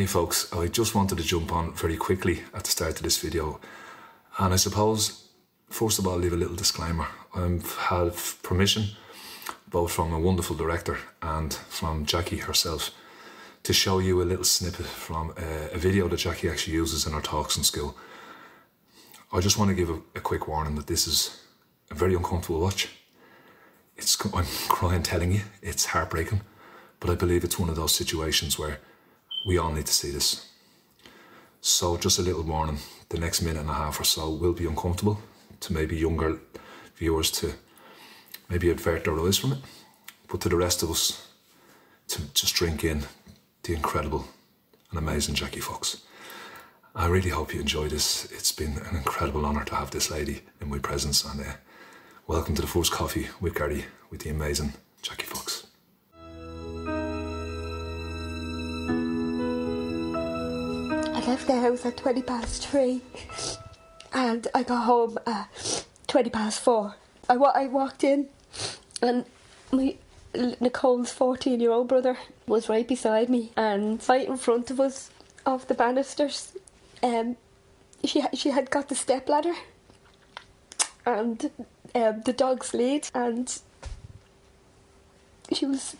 Hey folks, I just wanted to jump on very quickly at the start of this video. And I suppose, first of all, leave a little disclaimer. I've had permission, both from a wonderful director and from Jackie herself, to show you a little snippet from a, a video that Jackie actually uses in her talks in school. I just want to give a, a quick warning that this is a very uncomfortable watch. It's, I'm crying telling you, it's heartbreaking, but I believe it's one of those situations where we all need to see this. So, just a little warning the next minute and a half or so will be uncomfortable to maybe younger viewers to maybe avert their eyes from it, but to the rest of us to just drink in the incredible and amazing Jackie Fox. I really hope you enjoy this. It's been an incredible honour to have this lady in my presence, and uh, welcome to the first coffee with Gary with the amazing Jackie Fox. Left the house at 20 past three and I got home at 20 past four. I, wa- I walked in and my Nicole's 14 year old brother was right beside me and right in front of us off the banisters um, she, she had got the step ladder and um, the dog's lead and she was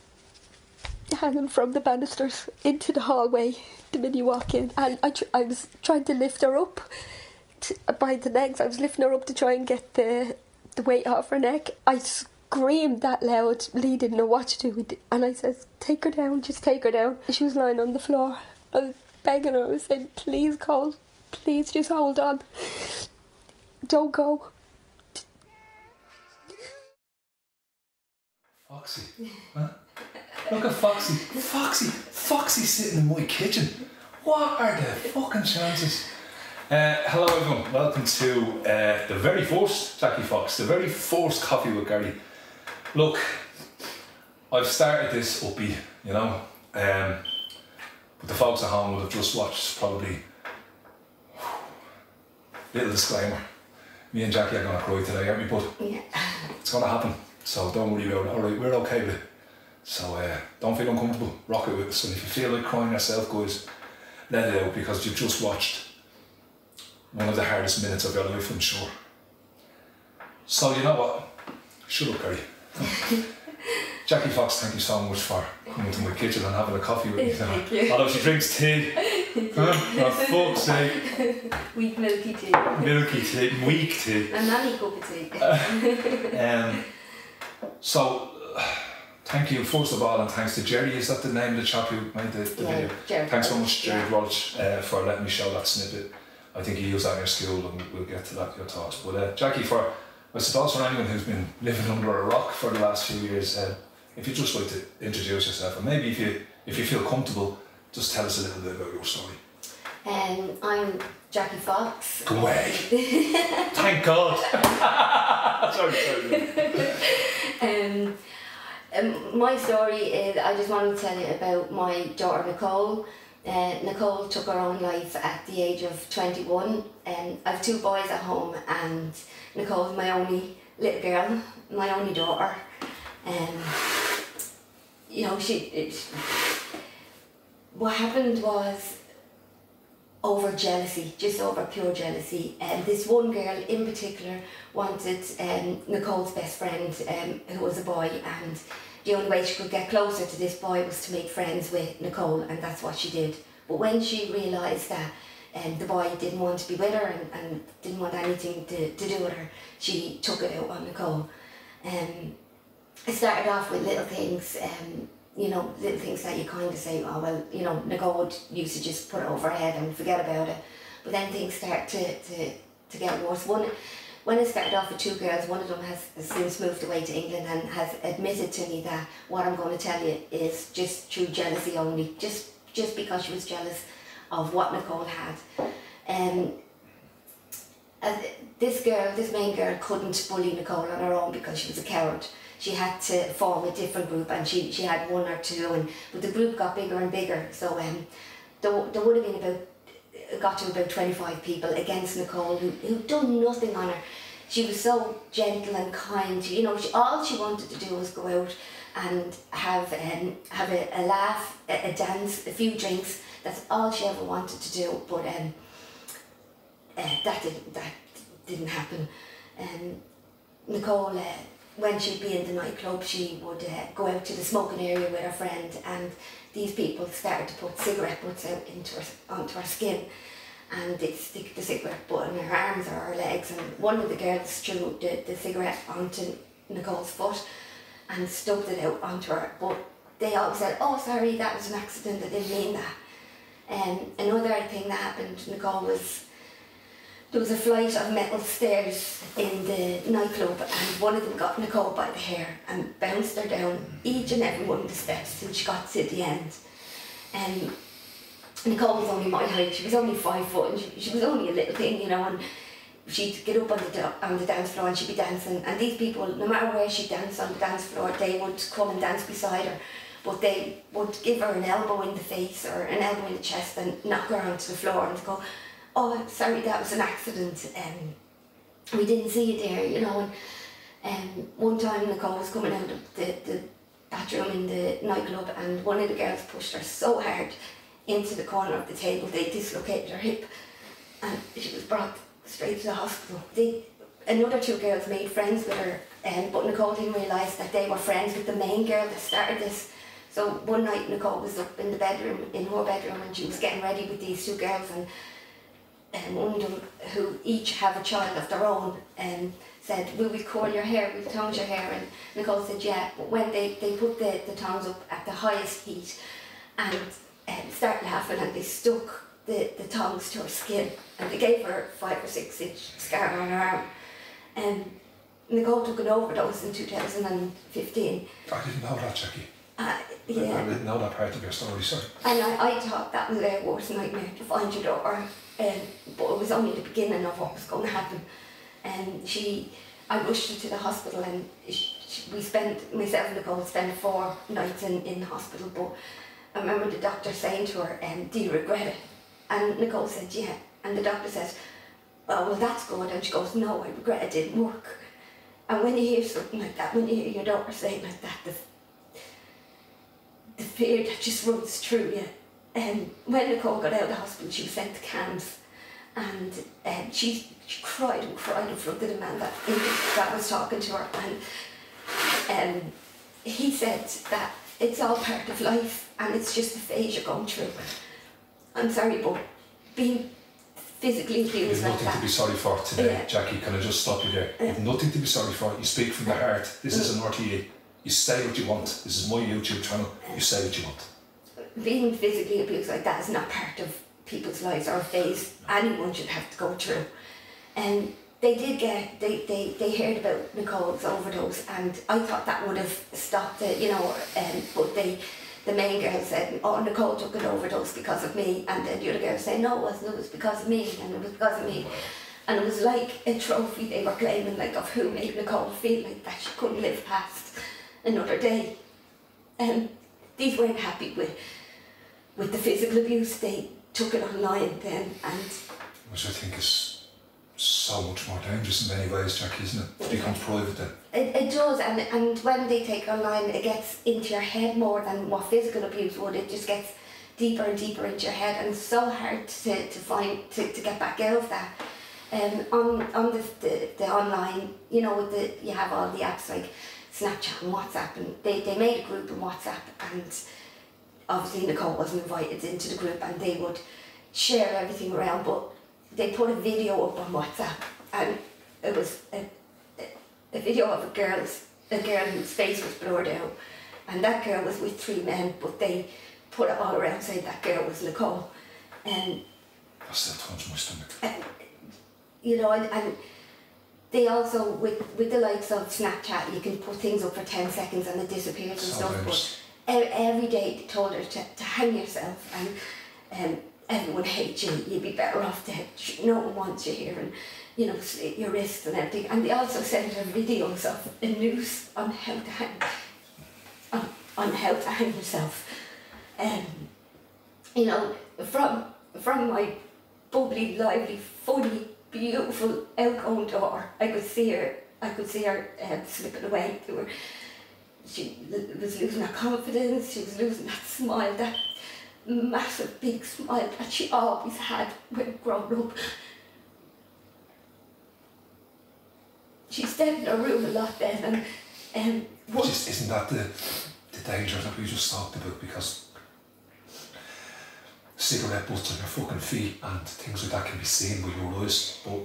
hanging from the banisters into the hallway the minute you walk in. And I, tr- I was trying to lift her up to, by the legs. I was lifting her up to try and get the the weight off her neck. I screamed that loud. Lee didn't know what to do. And I said, Take her down, just take her down. She was lying on the floor. I was begging her. I was saying, Please, Cole, please just hold on. Don't go. Foxy. Huh? Look at Foxy. Foxy. Foxy sitting in my kitchen. What are the fucking chances? Uh, hello everyone, welcome to uh, the very first Jackie Fox, the very first Coffee with Gary. Look, I've started this uppy, you know, um, but the folks at home would have just watched probably, little disclaimer, me and Jackie are going to cry today, aren't we, but Yeah. it's going to happen, so don't worry about it, alright, we're okay with it. So uh, don't feel uncomfortable, rock it with us. And if you feel like crying yourself, guys, let it out because you've just watched one of the hardest minutes of your life, I'm sure. So you know what? Shut up, Gary. Jackie Fox, thank you so much for coming to my kitchen and having a coffee with me. Thank you. Although she drinks tea. huh? For fuck's sake. Weak milky tea. Milky tea, weak tea. A nanny cup of tea. Um, so, thank you first of all, and thanks to Jerry. Is that the name of the chap who made the, the Yeah, video? Jared Thanks so much, Jerry yeah. Welch, uh, for letting me show that snippet. I think you used that in your school, and we'll get to that your thoughts. But uh, Jackie, for I suppose for anyone who's been living under a rock for the last few years, uh, if you'd just like to introduce yourself, and maybe if you if you feel comfortable, just tell us a little bit about your story. Um, I'm Jackie Fox. Go away. Thank God. sorry, sorry. Um, um, my story is I just want to tell you about my daughter Nicole. Uh, Nicole took her own life at the age of 21. Um, I have two boys at home, and Nicole's my only little girl, my only daughter. Um, you know, she. It, what happened was over jealousy, just over pure jealousy. And this one girl in particular wanted um, Nicole's best friend, um, who was a boy, and the only way she could get closer to this boy was to make friends with Nicole, and that's what she did. But when she realised that um, the boy didn't want to be with her and, and didn't want anything to, to do with her, she took it out on Nicole. Um, it started off with little things, um, you know, little things that you kind of say, oh, well, you know, Nicole used to just put it over her head and forget about it. But then things start to, to, to get worse. One, when it started off with two girls, one of them has, since moved away to England and has admitted to me that what I'm going to tell you is just through jealousy only, just just because she was jealous of what Nicole had. Um, this girl, this main girl, couldn't bully Nicole on her own because she was a coward. She had to form a different group, and she, she had one or two, and but the group got bigger and bigger. So um, there, there would have been about got to about twenty five people against Nicole who who'd done nothing on her. She was so gentle and kind. You know, she, all she wanted to do was go out and have um, have a, a laugh, a, a dance, a few drinks. That's all she ever wanted to do, but um, uh, that didn't that didn't happen. Um, Nicole, uh, when she'd be in the nightclub, she would uh, go out to the smoking area with her friend, and these people started to put cigarette butts out into her onto her skin, and they'd stick the cigarette butt in her arms or her legs, and one of the girls threw the, the cigarette onto Nicole's foot, and stubbed it out onto her. But they always said, "Oh, sorry, that was an accident. I didn't mean that." And um, another thing that happened, Nicole was there was a flight of metal stairs in the nightclub and one of them got Nicole by the hair and bounced her down each and every one of the steps till she got to the end. And Nicole was only my height, she was only five foot and she, she was only a little thing, you know, and she'd get up on the, on the dance floor and she'd be dancing and these people, no matter where she danced on the dance floor, they would come and dance beside her but they would give her an elbow in the face or an elbow in the chest and knock her onto the floor and go, oh, sorry, that was an accident. Um, we didn't see you there, you know. And um, one time Nicole was coming out of the, the bathroom in the nightclub and one of the girls pushed her so hard into the corner of the table they dislocated her hip and she was brought straight to the hospital. They, another two girls made friends with her um, but Nicole didn't realise that they were friends with the main girl that started this. So one night Nicole was up in the bedroom, in her bedroom and she was getting ready with these two girls and um, one of them who each have a child of their own um, said, will we curl your hair, will we tongs your hair? And Nicole said, yeah. But when they, they put the, the tongs up at the highest heat and um, started laughing and they stuck the, the tongs to her skin and they gave her five or six inch scar on her arm. And um, Nicole took an overdose in 2015. I didn't know that, Jackie. Uh, yeah. I didn't know that part of your story, sorry. And I, I thought that was their worst nightmare to find your daughter um, but it was only the beginning of what was going to happen. And she, I rushed her to the hospital and she, she, we spent, myself and Nicole spent four nights in, in the hospital. But I remember the doctor saying to her, um, do you regret it? And Nicole said, yeah. And the doctor says, oh, well, that's good. And she goes, no, I regret it didn't work. And when you hear something like that, when you hear your daughter saying like that, the, the fear that just runs through you um, when Nicole got out of the hospital, she was sent to CAMHS and um, she, she cried and cried in front of the man that, that was talking to her. And um, he said that it's all part of life and it's just a phase you're going through. I'm sorry, but being physically abused You've like nothing that. to be sorry for today, Yeah. Jackie. Can I just stop you there? You've nothing to be sorry for. You speak from the heart. This is an RTE. You say what you want. This is my YouTube channel. You say what you want. Being physically abused like that is not part of people's lives or phase anyone should have to go through. And they did get, they, they, they heard about Nicole's overdose and I thought that would have stopped it, you know, um, but they, the main girl said, oh, Nicole took an overdose because of me. And then the other girl said, no, it wasn't, it was because of me and it was because of me. And it was like a trophy they were claiming, like of who made Nicole feel like that she couldn't live past another day. And these weren't happy with with the physical abuse. They took it online then, and Which I think is so much more dangerous in many ways, Jackie, isn't it? It becomes private then. it, it does. And and when they take online, it gets into your head more than what physical abuse would. It just gets deeper and deeper into your head, and so hard to, to find to, to get back out of that. Um, on on the, the, the online, you know, with the you have all the apps like Snapchat and WhatsApp, and they, they made a group in WhatsApp, and obviously Nicole wasn't invited into the group, and they would share everything around, but they put a video up on WhatsApp, and it was a, a, video of a girl's a girl whose face was blurred out, and that girl was with three men, but they put it all around saying that girl was Nicole, and That still turns my stomach. and, you know, and, and they also with with the likes of Snapchat, you can put things up for ten seconds and it disappears and stuff. But every day told her to, to hang yourself, and um, everyone hates you. You'd be better off dead. No one wants you here, and you know slit your wrists and everything. And they also sent her videos of a noose on how to hang on, on how to hang yourself. Um, you know, from from my bubbly, lively, funny, beautiful, outgoing daughter, I could see her. I could see her um, slipping away. They were she was losing her confidence, she was losing that smile, that massive big smile that she always had when growing up. She stayed in her room a lot then and um, Just, isn't that the, the danger that we just talked about? Because cigarette butts on your fucking feet and things like that can be seen with your eyes. But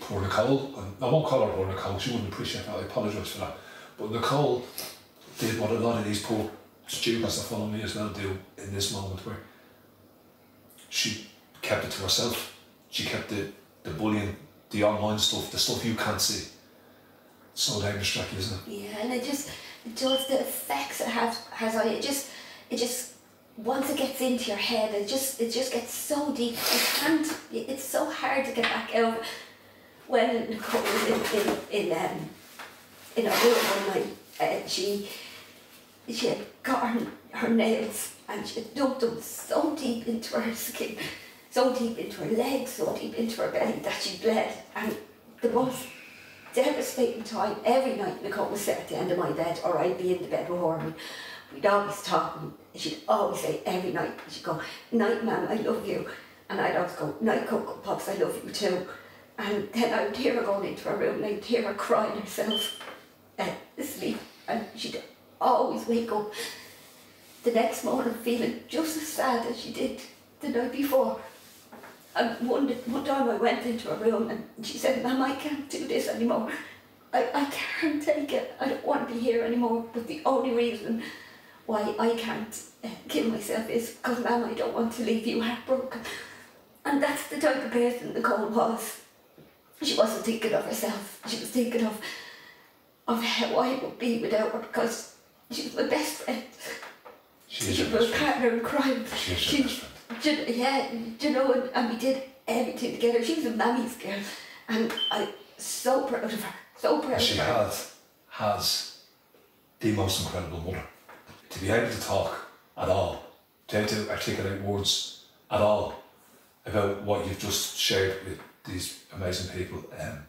poor Nicole, and I won't call her poor Nicole, she wouldn't appreciate that, I apologise for that. But Nicole did what a lot of these poor students that follow me as well do in this moment where she kept it to herself. She kept the, the bullying, the online stuff, the stuff you can't see. So dangerous, Jackie, isn't it? Yeah, and it just it does the effects it has has on you. It just it just once it gets into your head, it just it just gets so deep. You can't. It's so hard to get back out. When Nicole was in in in um room one night, uh, she she had got her, her nails and she had dug them so deep into her skin, so deep into her legs, so deep into her belly that she bled. And the most devastating time. Every night Nicole would sit at the end of my bed or I'd be in the bed with her and we'd always talk and she'd always say every night she'd go night ma'am I love you. And I'd always go night Cocoa Pops I love you too. And then I would hear her going into her room and I'd hear her crying herself uh, asleep and she'd always wake up the next morning feeling just as sad as she did the night before and one, one time I went into her room and she said, Mum, I can't do this anymore. I, I can't take it. I don't want to be here anymore. But the only reason why I can't uh, kill myself is because, Mum, I don't want to leave you heartbroken. And that's the type of person Nicole was. She wasn't thinking of herself. She was thinking of of how I would be without her because she's my best friend. She is She was best a friend. partner in crime. She is She- best friend. you- yeah, do you know, and, and we did everything together. She was a mammy's girl, and I'm so proud of her. So proud She of her. had, has the most incredible mother. To be able to talk at all, to be able to articulate words at all about what you've just shared with these amazing people, um,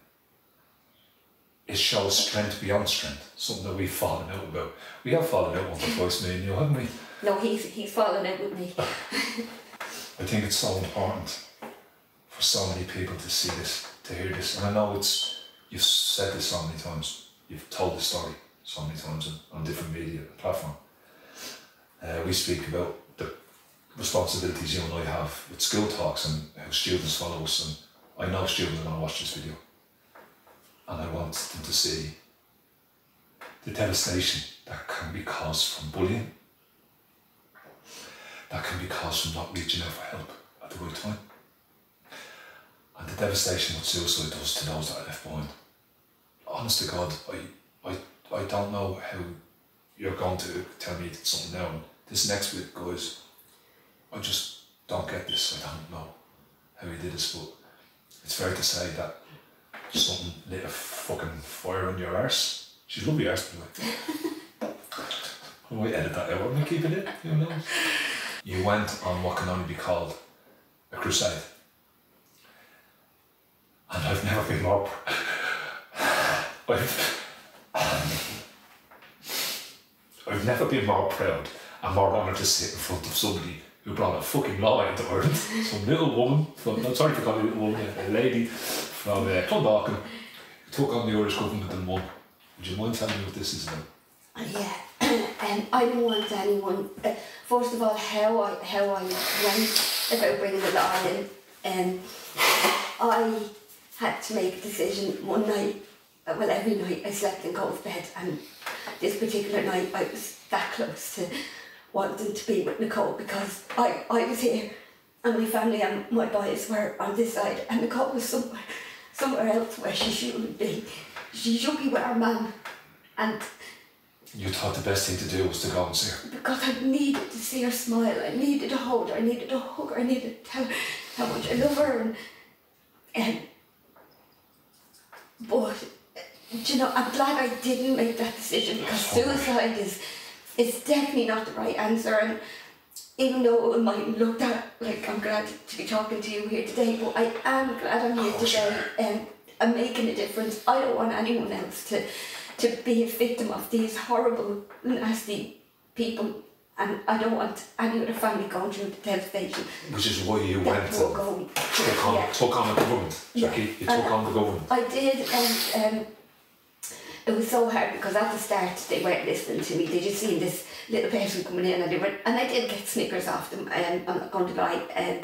it shows strength beyond strength, something that we've fallen out about. We have fallen out once or twice, me and you, haven't we? No, he's he's fallen out with me. I think it's so important for so many people to see this, to hear this. And I know it's, you've said this so many times, you've told this story so many times on, on different media platform. Uh, we speak about the responsibilities you and I have with school talks and how students follow us. And I know students are going to watch this video. And I want them to see the devastation that can be caused from bullying that can be caused from not reaching out for help at the right time. And the devastation what suicide does to those that are left behind. Honest to God, I, I, I don't know how you're going to tell me something now. This next bit, guys, I just don't get this. I don't know how he did this, but it's fair to say that something lit a fucking fire on your arse. She's lovely arse, the way. I might edit that out. Am I keeping it? Who knows? You went on what can only be called a crusade. And I've never been more. I've, I've never been more proud and more honoured to sit in front of somebody who brought a fucking law into Ireland. Some little woman from, I'm sorry for calling you a little woman, a lady from uh, Clondalkin took on the Irish government and won. Would you mind telling me what this is about? Yeah, and I don't want anyone. Uh, first of all, how I how I went about bringing the law in, um, I had to make a decision one night. uh, Well, every night I slept in Cole's bed, and this particular night I was that close to wanting to be with Nicole because I I was here, and my family and my boys were on this side, and Nicole was somewhere somewhere else where she shouldn't be. She should be with her man, and You thought the best thing to do was to go and see her. because I needed to see her smile. I needed to hold her. I needed to hug her. I needed to tell her how much I love her. And, and but do you know, I'm glad I didn't make that decision because suicide is is definitely not the right answer. And even though it might look that like I'm glad to be talking to you here today, but I am glad I'm here Oh, today and I'm making a difference. I don't want anyone else to to be a victim of these horrible, nasty people. And I don't want any other family going through the devastation Which is why you went to took on, Yeah. took on the government, Jackie. You Yeah. took on the government. I did, and um, it was so hard because at the start they weren't listening to me. They just seen this little person coming in, and they were, and I did get snickers off them. Um, I'm not going to lie. Um,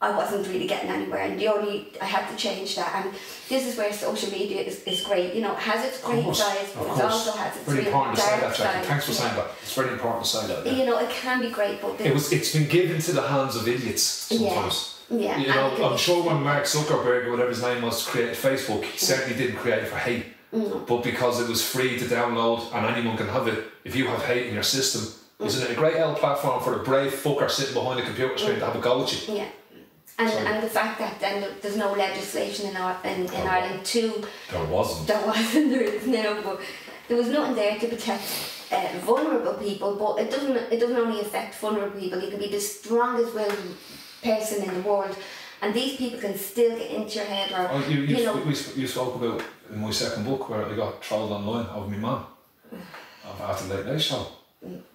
I wasn't really getting anywhere, and the only I had to change that. And this is where social media is, is great. You know, it has its great sides, but it also has its Very really important to say that, Jackie. Thanks for Yeah. saying that. It's very important to say that. yeah. You know, it can be great, but It was. It's been given to the hands of idiots Yeah. sometimes. yeah, You know, I'm sure when Mark Zuckerberg, or whatever his name was, created Facebook, he certainly didn't create it for hate. Mm. But because it was free to download and anyone can have it, if you have hate in your system, isn't it a great L platform for a brave fucker sitting behind a computer screen to have a go at you? Yeah. And, Sorry. and the fact that then there's no legislation in, our, in, in Oh. Ireland too. There wasn't. there wasn't there is now but there was nothing there to protect uh, vulnerable people but it doesn't it doesn't only affect vulnerable people you can be the strongest willed person in the world and these people can still get into your head or Oh, you, you, you know we, you spoke about in my second book where I got trolled online of my mum after the late night show.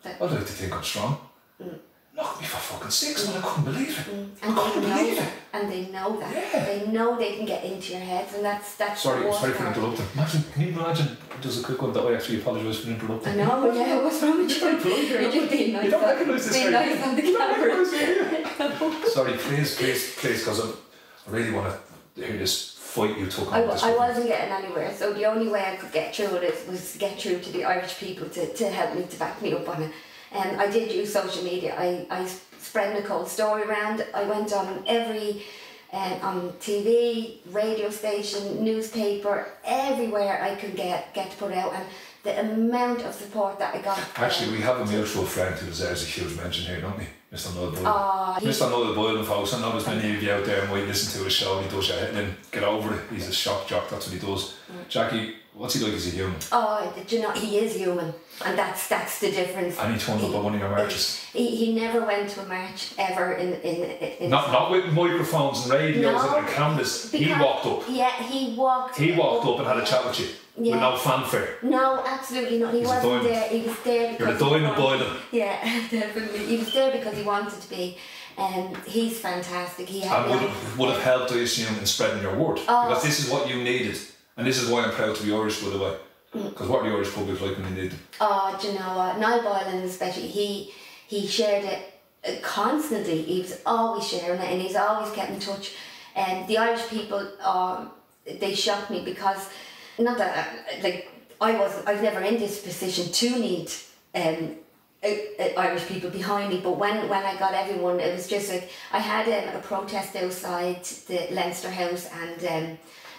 I'd like to think I'm strong. Mm. Knocked me for fucking six and I couldn't believe it. Mm. and I they couldn't know believe that it. and they know that Yeah. they know they can get into your heads and that's that's Sorry, sorry for interrupting. Imagine, can you imagine? There's a quick one that I actually apologise for interrupting. I know, yeah, what's wrong with you? You're just being nice. You don't recognise this being nice on the camera. Sorry, please, please, please, because I really want to hear this fight you took on. I, with wa- this I wasn't getting anywhere, so the only way I could get through it was to get through to the Irish people to, to help me, to back me up on it. And I did use social media. I, I spread Nicole's story around. I went on every, um, on TV, radio station, newspaper, everywhere I could get, get put out. And the amount of support that I got. Actually, um, we have a mutual friend who deserves a huge mention here, don't we? Mr. Boylan. Ah, he- Mr. Noel Boylan, folks. I know there's many of you out there and might listen to his show and he does your head and get over it. He's a shock jock, that's what he does. Mm. Jackie, what's he like as a human? Oh, do you know, he is human, and that's that's the difference. And he turned up at one of your marches. He, he never went to a march ever in in in. Not not with microphones and radios No, and cameras. He walked up. Yeah, he walked. He walked up and had a chat with you. Yeah. With no fanfare. No, absolutely not. He He's wasn't there. He was there because You're a wanted- boiler. Yeah, definitely. He was there because he wanted to be. And he's fantastic. He had And would, have- would have helped, I assume, in spreading your word. Oh. Because this is what you needed. And this is why I'm proud to be Irish, by the way. Mm. Because what are the Irish public like when you need them? Oh, do you know what? Niall Boylan especially, he he shared it uh, constantly. He was always sharing it and he's always kept in touch. And the Irish people, um, they shocked me because, not that, like, I was never in this position to need um, uh, Irish people behind me, but when, when I got everyone, it was just like, I had um, a protest outside the Leinster House and um,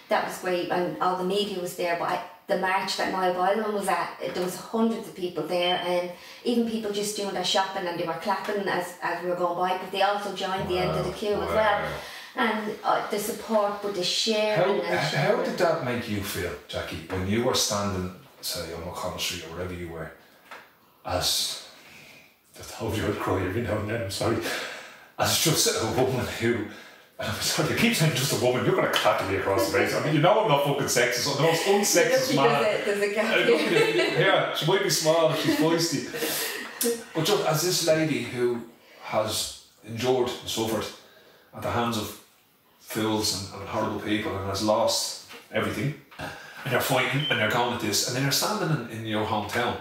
that was great and all the media was there but I, the march that Niall Boylan was at there was hundreds of people there and even people just doing their shopping and they were clapping as, as we were going by but they also joined the end of the queue as well Wow. And uh, the support but the How, and how did that make you feel, Jackie, when you were standing, say, on O'Connell Street or wherever you were, as I told you I'd cry every now and then, I'm sorry, as just a woman who, I'm sorry, I keep saying just a woman, you're going to clap me across the face. I mean, you know I'm not fucking sexist, I'm the most unsexist man. there's, a, a gap here. look at it, yeah, she might be small, she's feisty. But just as this lady who has endured and suffered at the hands of fools and, and horrible people and has lost everything, and they're fighting and they're going at this, and then you're standing in, in your hometown,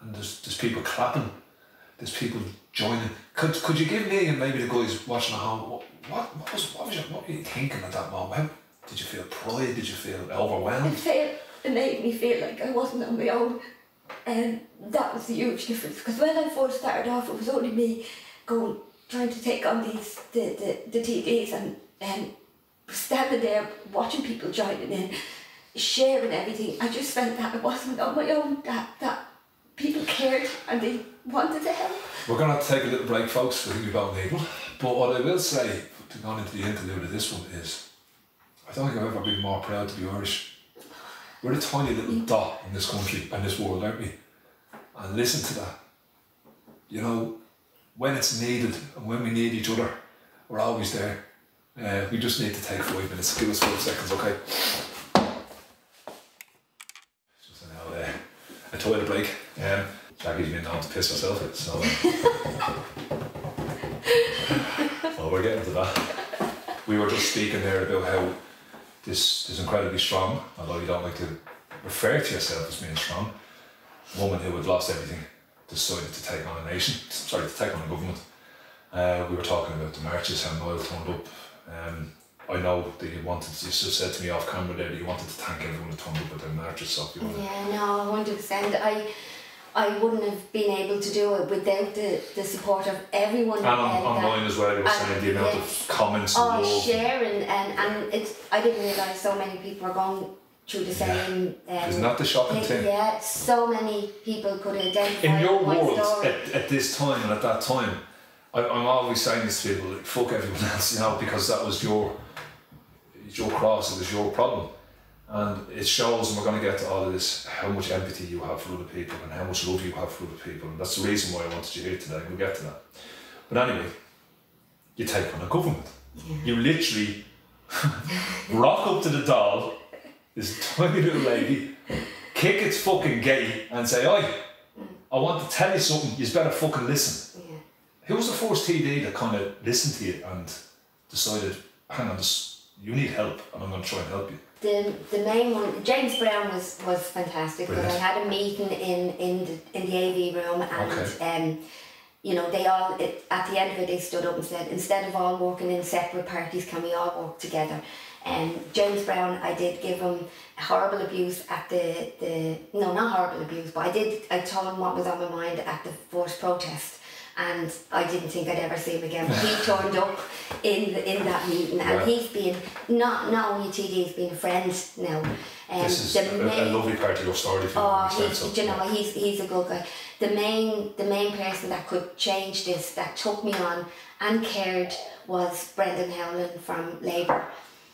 and there's there's people clapping, there's people joining. Could could you give me and maybe the guys watching at home what what, was what was your, what were you thinking at that moment? Did you feel pride? Did you feel It, overwhelmed? felt, it made me feel like I wasn't on my own. And that was a huge difference. Because when I first started off, it was only me going, trying to take on these, the, the, the TDs and, and standing there watching people joining in, sharing everything. I just felt that I wasn't on my own, that, that people cared and they wanted to help. We're going to take a little break, folks. I think we've about able. But what I will say, to go into the interlude of this one, is I don't think I've ever been more proud to be Irish. We're a tiny little dot in this country and this world, aren't we? And listen to that. You know, when it's needed and when we need each other, we're always there. Uh, we just need to take five minutes. Give us five seconds, okay? Just an hour there. a toilet break. Um, Jackie's been known to piss herself, so. well, we're getting to that. We were just speaking there about how this is incredibly strong, although you don't like to refer to yourself as being strong. Woman who had lost everything decided to take on a nation, sorry, to take on a government. Uh, we were talking about the marches, how Niall turned up. Um, I know that you wanted, you just said to me off camera there that you wanted to thank everyone who turned up at their marches, so you Yeah, no, hundred percent. I I wouldn't have been able to do it without the, the support of everyone. And on, online as well, you were saying the amount yeah. of comments and Oh, love. sharing and and it's I didn't realise so many people are going through the same. Um, Isn't the shocking thing. thing? Yeah, so many people could identify In your world, story. at, at this time and at that time, I, I'm always saying this to people, like, fuck everyone else, you know, because that was your, it's your cross, it was your problem. And it shows, and we're going to get to all of this, how much empathy you have for other people and how much love you have for other people. And that's the reason why I wanted you here today. We'll get to that. But anyway, you take on a government. You literally rock up to the Dáil, this tiny little lady, kick its fucking gate and say, Oi, I want to tell you something, you better fucking listen. Who was the first TD that kind of listened to you and decided, hang on, this, you need help and I'm going to try and help you? the the main one, James Browne was was fantastic. But I had a meeting in in the in the AV room, and Okay. um, you know, they all it, at the end of it, they stood up and said, instead of all working in separate parties, can we all work together? And James Browne, I did give him horrible abuse at the the no, not horrible abuse, but I did. I told him what was on my mind at the first protest. And I didn't think I'd ever see him again. But he turned up in the, in that meeting, and Yeah. he's been not not only TD, he's been a friend now. Um, this is a, a lovely part of your story if you Oh, he's, so. you know, he's he's a good guy. The main the main person that could change this, that took me on and cared, was Brendan Howlin from Labour.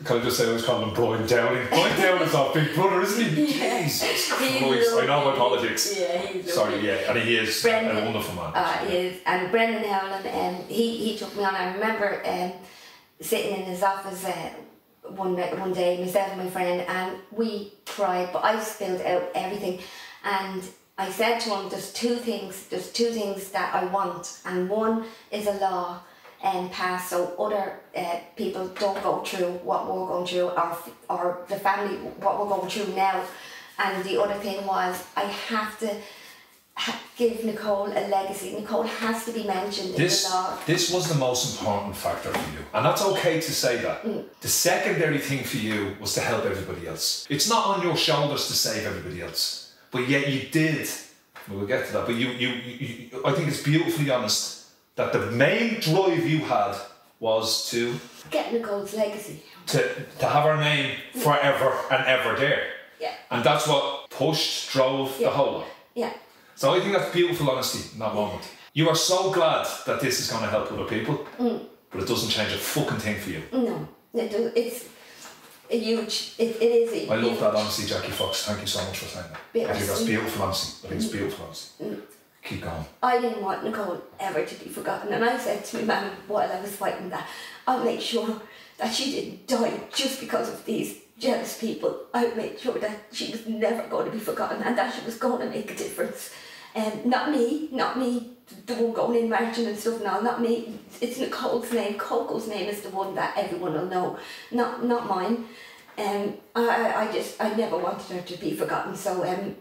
Can I just say I was calling him Brian Dowling? Brian Dowling is our big brother, isn't he? Jesus Christ, I know my politics. Yeah, he's Sorry, yeah, and he is Brendan, a wonderful man. Uh, he is, and Brendan Howlin, um, he, he took me on. I remember um, sitting in his office uh, one one day, myself and my friend, and we cried, but I spilled out everything. And I said to him, "There's two things. There's two things that I want, and one is a law." And passed so other uh, people don't go through what we're going through, or or the family what we're going through now. And the other thing was I have to ha- give Nicole a legacy. Nicole has to be mentioned This, in the law. this was the most important factor for you. And that's okay to say that. Mm. The secondary thing for you was to help everybody else. It's not on your shoulders to save everybody else. But yet you did. We'll get to that. But you, you, you, you I think it's beautifully honest that the main drive you had was to, Get Nicole's legacy. to, to have her name forever and ever there. Yeah. And that's what pushed, drove the whole lot. Yeah. So I think that's beautiful honesty in that moment. You are so glad that this is going to help other people, Mm. but it doesn't change a fucking thing for you. No. It do, it's a huge. It, it is a I love huge, that honesty, Jackie Fox. Thank you so much for saying that. I think that's beautiful honesty. I think it's beautiful honesty. Keep going. I didn't want Nicole ever to be forgotten, and I said to my mum while I was fighting that, I'll make sure that she didn't die just because of these jealous people. I'll make sure that she was never going to be forgotten and that she was going to make a difference. Um, not me, not me, the one going in marching and stuff. No, not me. It's Nicole's name. Coco's name is the one that everyone will know, not not mine. Um, I, I I just I never wanted her to be forgotten. So um,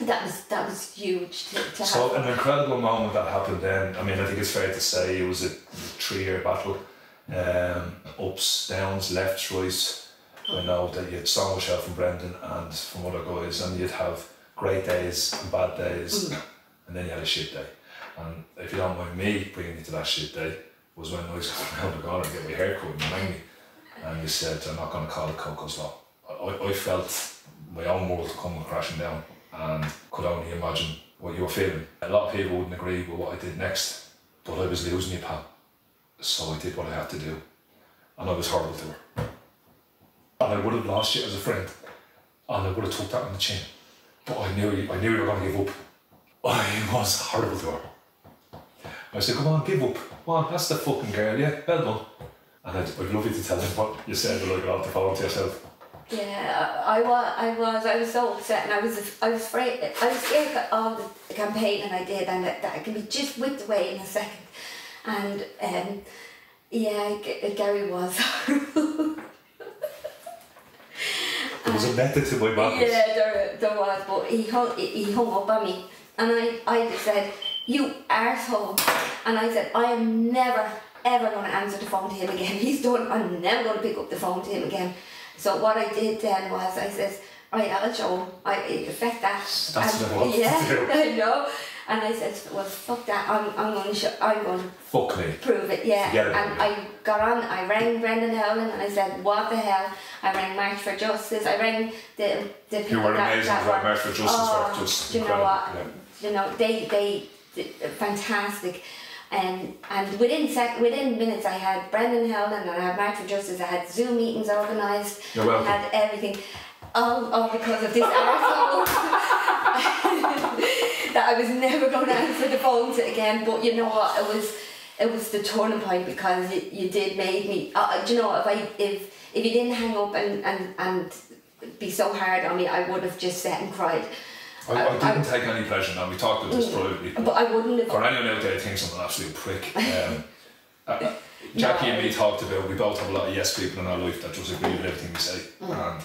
that was that was huge to, to So an incredible moment that happened then. I mean, I think it's fair to say it was a three-year battle. Um, ups, downs, lefts, rights. I know that you had so much help from Brendan and from other guys, and you'd have great days and bad days, and then you had a shit day. And if you don't mind me bringing you to that shit day, was when I was around the corner to get my hair cut and rang me, and you said, "I'm not going to call it Coco's Law." I, I felt my own world coming crashing down, and could only imagine what you were feeling. A lot of people wouldn't agree with what I did next, but I was losing you, pal. So I did what I had to do, and I was horrible to her. And I would have lost you as a friend, and I would have took that on the chin. But I knew you, I knew you were going to give up. I was horrible to her. I said, come on, give up. Come on, that's the fucking girl, yeah, well done. And I'd, I'd love you to tell them what you said when I got off the phone to yourself. Yeah, I was, I was, I was so upset, and I was, I was afraid, I was scared of the campaign, and I did, and that, that I can be just whipped away in a second, and um, yeah, G- Gary was. There was a method to my madness. Yeah, there, there was, but he hung, he he hung up on me, and I, I just said, "You arsehole," and I said, "I am never, ever going to answer the phone to him again. He's done. I'm never going to pick up the phone to him again." So what I did then was I says, "Right, I'll show. I affect that." That's and, what I wanted to yeah, do. I know. And I said, "Well, fuck that. I'm, I'm going to, show, I'm going to Fuck me. prove it, yeah. It, and yeah. I got on, I rang Brendan Howlin and I said, what the hell? I rang March for Justice, I rang the, the people you were that, amazing that were, March for Justice oh, just do you know what, you know, they, they, fantastic. Um, and within sec- within minutes, I had Brendan Howlin and I had March for Justice. I had Zoom meetings organised. I had everything, all, all because of this that I was never going to answer the phone to again. But you know what? It was it was the turning point because you, you did make me. Uh, do you know if I if if you didn't hang up and and and be so hard on me, I would have just sat and cried. I, I I- didn't take any pleasure in that. We talked about this privately. But I wouldn't have. For anyone out there who thinks I'm an absolute prick, um, uh, Jackie and me talked about we both have a lot of yes people in our life that just agree with everything we say, and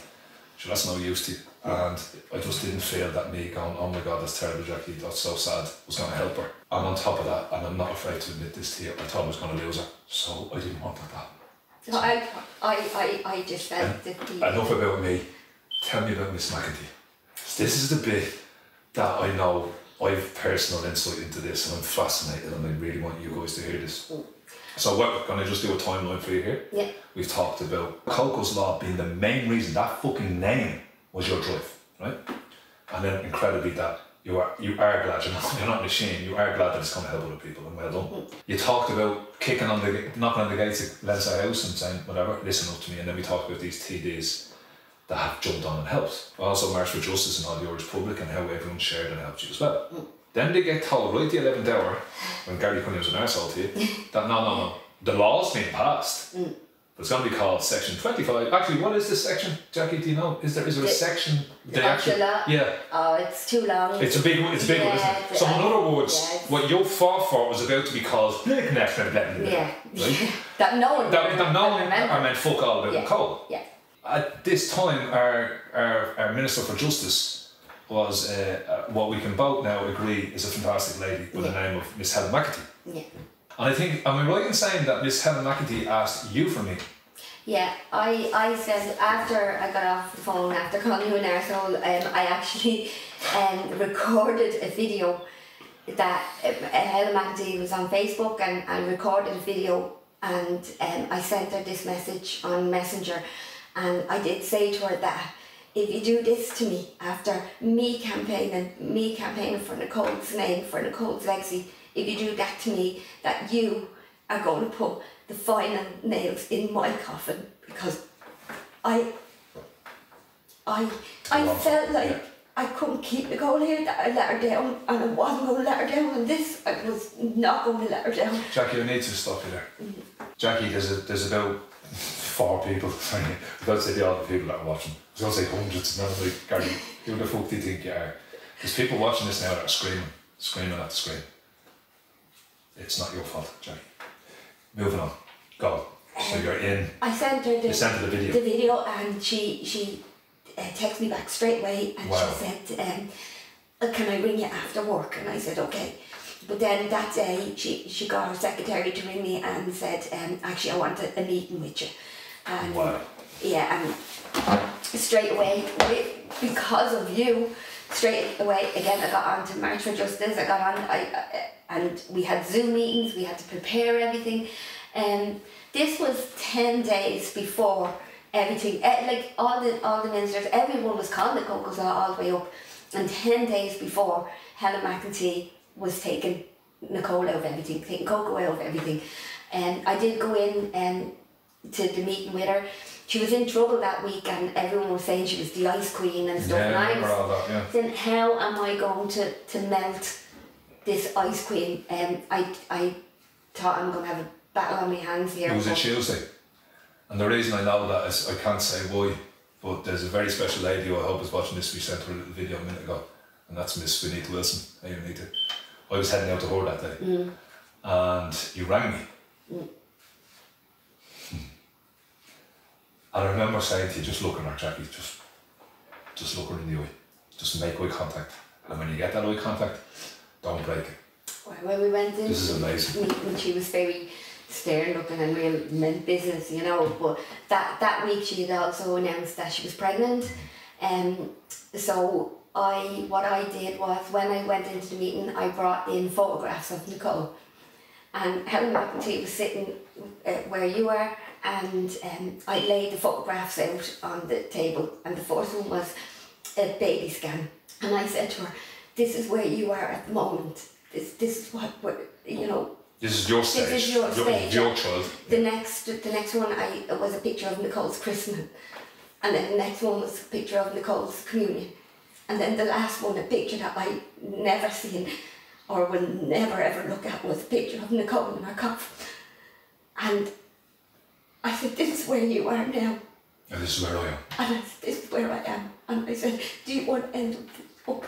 sure that's no use to you. And I just didn't feel that me going, oh my god, that's terrible, Jackie, that's so sad, was going to help her. And on top of that, and I'm not afraid to admit this to you, I thought I was going to lose her, so I didn't want that to happen. So I, I, I, I just felt that the, Enough about me. Tell me about Miss McEntee. This is the bit that I know I've personal insight into this and I'm fascinated and I really want you guys to hear this. Mm. So what, can I just do a timeline for you here? yeah, We've talked about Coco's Law being the main reason that fucking name was your drive, right? And then incredibly that you are you are glad you're not you're not a machine, you are glad that it's gonna help other people and well done. Mm. You talked about kicking on the knocking on the gates of Leinster House and saying, whatever, listen up to me and then we talked about these TDs that have jumped on and helped. I Also March for Justice and all the Irish public and how everyone shared and helped you as well. Hmm. Then they get told right at the eleventh hour, when Gary Cunningham's an arsehole to you, that no no no, the law's been passed. Hmm. But it's going to be called Section 25. Actually, what is this section, Jackie? Do you know? Is there is there a section? the actual? Yeah, oh, it's too long. it's a big one. It's a big one, isn't it? So in other words, yeah, what you fought for was about to be called Next and yeah, Right? that no one. That, that no one remember. I meant fuck all about Yeah. Nicole. Yeah, At this time, our, our, our Minister for Justice was uh, uh, what we can both now agree is a fantastic lady with the name of Miss Helen McEntee. yeah. And I think, am I right in saying that Miss Helen McEntee asked you for me? Yeah, I, I said after I got off the phone after calling you an arsehole, um, I actually um, recorded a video that um, Helen McEntee was on Facebook and, and recorded a video and um, I sent her this message on Messenger and I did say to her that if you do this to me after me campaigning, me campaigning for Nicole's name, for Nicole's legacy, if you do that to me, that you are going to put the final nails in my coffin because I I I Wow. felt like Yeah. I couldn't keep Nicole here, that I let her down and I wasn't going to let her down and this I was not going to let her down. Jackie, I need to stop you there. Mm-hmm. Jackie, there's a, there's about four people. Sorry, don't say the other people that are watching. I was going to say hundreds. And I'm like, Gary, who the fuck do you think you are? There's people watching this now that are screaming, screaming at the screen. It's not your fault, Jackie. Moving on. Go. So you're in. I sent her the, You sent her the video. the video and she she uh, texted me back straight away and Wow. she said, um, uh, "Can I ring you after work?" And I said, "Okay." But then that day she she got her secretary to ring me and said, um, "Actually, I want a, a meeting with you." And Wow. yeah, and straight away because of you, straight away again I got on to March for Justice. I got on, I, I and we had Zoom meetings. We had to prepare everything, and this was ten days before everything. eh, Like all the all the ministers, everyone was calling the Cocos all the way up, and ten days before Helen McEntee was taking Nicole out of everything, taking Coco out of everything, and I did go in and to the meeting with her. She was in trouble that week, and everyone was saying she was the ice queen and stuff. Yeah, and I was that, yeah. then how am I going to, to melt this ice queen? Um, I I thought I'm going to have a battle on my hands here. It was a Tuesday. And the reason I know that is I can't say why, But there's a very special lady who I hope is watching this. We sent her a little video a minute ago, and that's Miss Vinita Wilson. Hey, Vinita. I was heading out to her that day, and you rang me. Hmm. And I remember saying to you, just look at her, Jackie, just, just look her in the eye, just make eye contact. And when you get that eye contact, don't break it. When we went in, This is amazing. meeting, she was very stern looking and real meant business, you know. But that, that week she had also announced that she was pregnant. Um, so I what I did was when I went into the meeting, I brought in photographs of Nicole. And Helen McEntee was sitting uh, where you were, and um, I laid the photographs out on the table, and the first one was a baby scan. And I said to her, This is where you are at the moment. This, this is what we're, you know, This is your stage. is your stage, Your child. the next the next one I was a picture of Nicole's christening, and then the next one was a picture of Nicole's communion, and then the last one a picture that I never seen, or will never ever look at was a picture of Nicole in her cup and I said this is where you are now, And this is where I am. and I said this is where I am, and I said do you want to end up,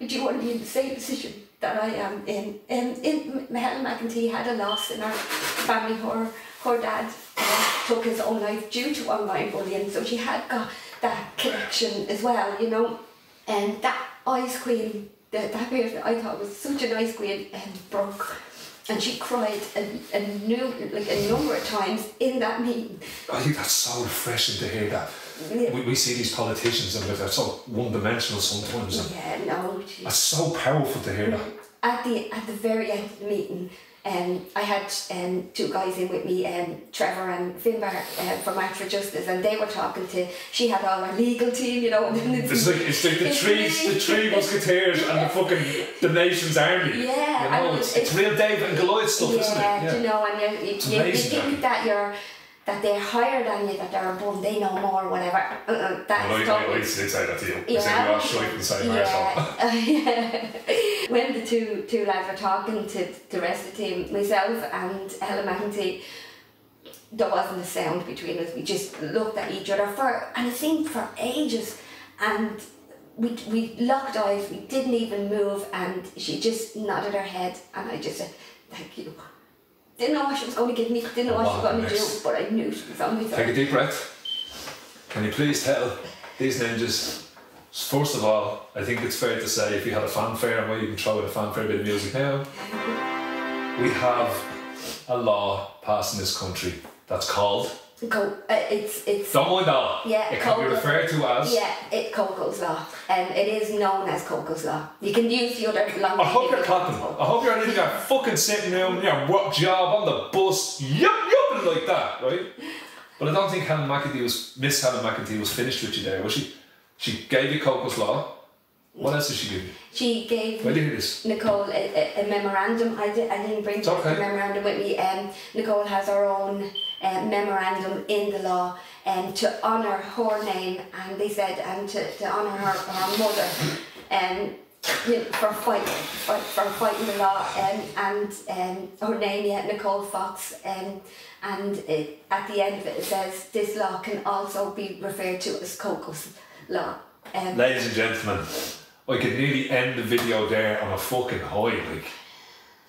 do you want to be in the same position? That I am in. Um, in Helen McEntee had a loss in her family. Her her dad uh, took his own life due to online bullying, so she had got that connection as well, you know. And that ice queen, that that bit I thought was such a nice queen, and broke, and she cried a, a new like a number of times in that meeting. I think that's so refreshing to hear that. Yeah. We, we see these politicians and they're so one dimensional sometimes. And Yeah, no, she, that's so powerful to hear that. at the at the very end of the meeting, um, I had um, two guys in with me, um, Trevor and Finbar uh, from March for Justice, and they were talking to. She had all her legal team, you know. It's like it's like the It's trees, the tree musketeers and the fucking the nation's army. Yeah, you know, it's, it's- it's real David and Goliath stuff, isn't it? yeah, you know, and you, you, you, you think that you're that they're higher than you, that they're above, they know more, whatever. Uh-uh, that's Well, I, I, I did say that to you. I Yeah. you are shite and say yeah. when the two two lads were talking to the rest of the team, myself and Helen McEntee, there wasn't a sound between us. We just looked at each other for, and it seemed for ages, and we we locked eyes. We didn't even move, and she just nodded her head, and I just said, "Thank you." Didn't know what she was going to give me. Didn't know what she was going to do, but I knew she was on my Take a deep breath. Can you please tell these ninjas? First of all, I think it's fair to say if you had a fanfare, and where you can throw in a fanfare bit of music now, we have a law passed in this country that's called. Go. Uh, it's it's. Don't mind that. Yeah, It can be referred to as. Yeah, it Coco's Law. Um, it is known as Coco's Law. You can use the other long I hope you're clapping. I hope you're in your fucking sitting room, your work job on the bus, yup yup and like that, right? But I don't think Helen McEntee was Miss Helen McEntee was finished with you there, was she? She gave you Coco's Law. What else did she give you? She gave Where do you hear this? Nicole a, a, a memorandum. I, did, I didn't bring the okay. memorandum with me. Um, Nicole has her own uh, memorandum in the law um, to honour her name, and they said, and to, to honour her, her mother. Um, you know, for fight for, for fighting the law um, and um, her name yeah Nicole Fox um, and it, at the end of it it says this law can also be referred to as Coco's law um, Ladies and gentlemen, I could nearly end the video there on a fucking high, like.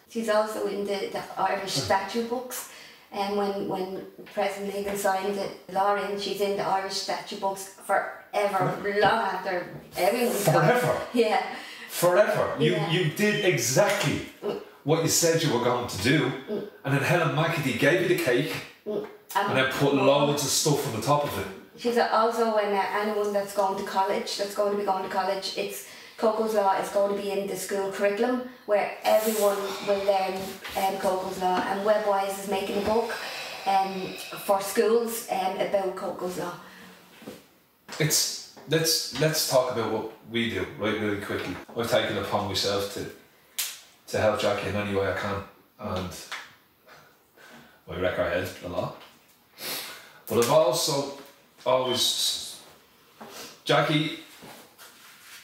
She's also in the, the Irish statute books. And when, when President Reagan signed it, law in, she's in the Irish statute books forever, long after everyone's gone. Forever. Yeah. Forever. You Yeah. you did exactly mm. what you said you were going to do, mm. and then Helen McEntee gave you the cake, mm. and then put loads of stuff on the top of it. She's also when uh, anyone that's going to college, that's going to be going to college, it's Coco's Law is going to be in the school curriculum where everyone will learn um, Coco's Law and Webwise is making a book um, for schools um, about Coco's Law. It's let's let's talk about what we do right really quickly. I've taken upon myself to to help Jackie in any way I can, and I wreck our head a lot. But I've also always Jackie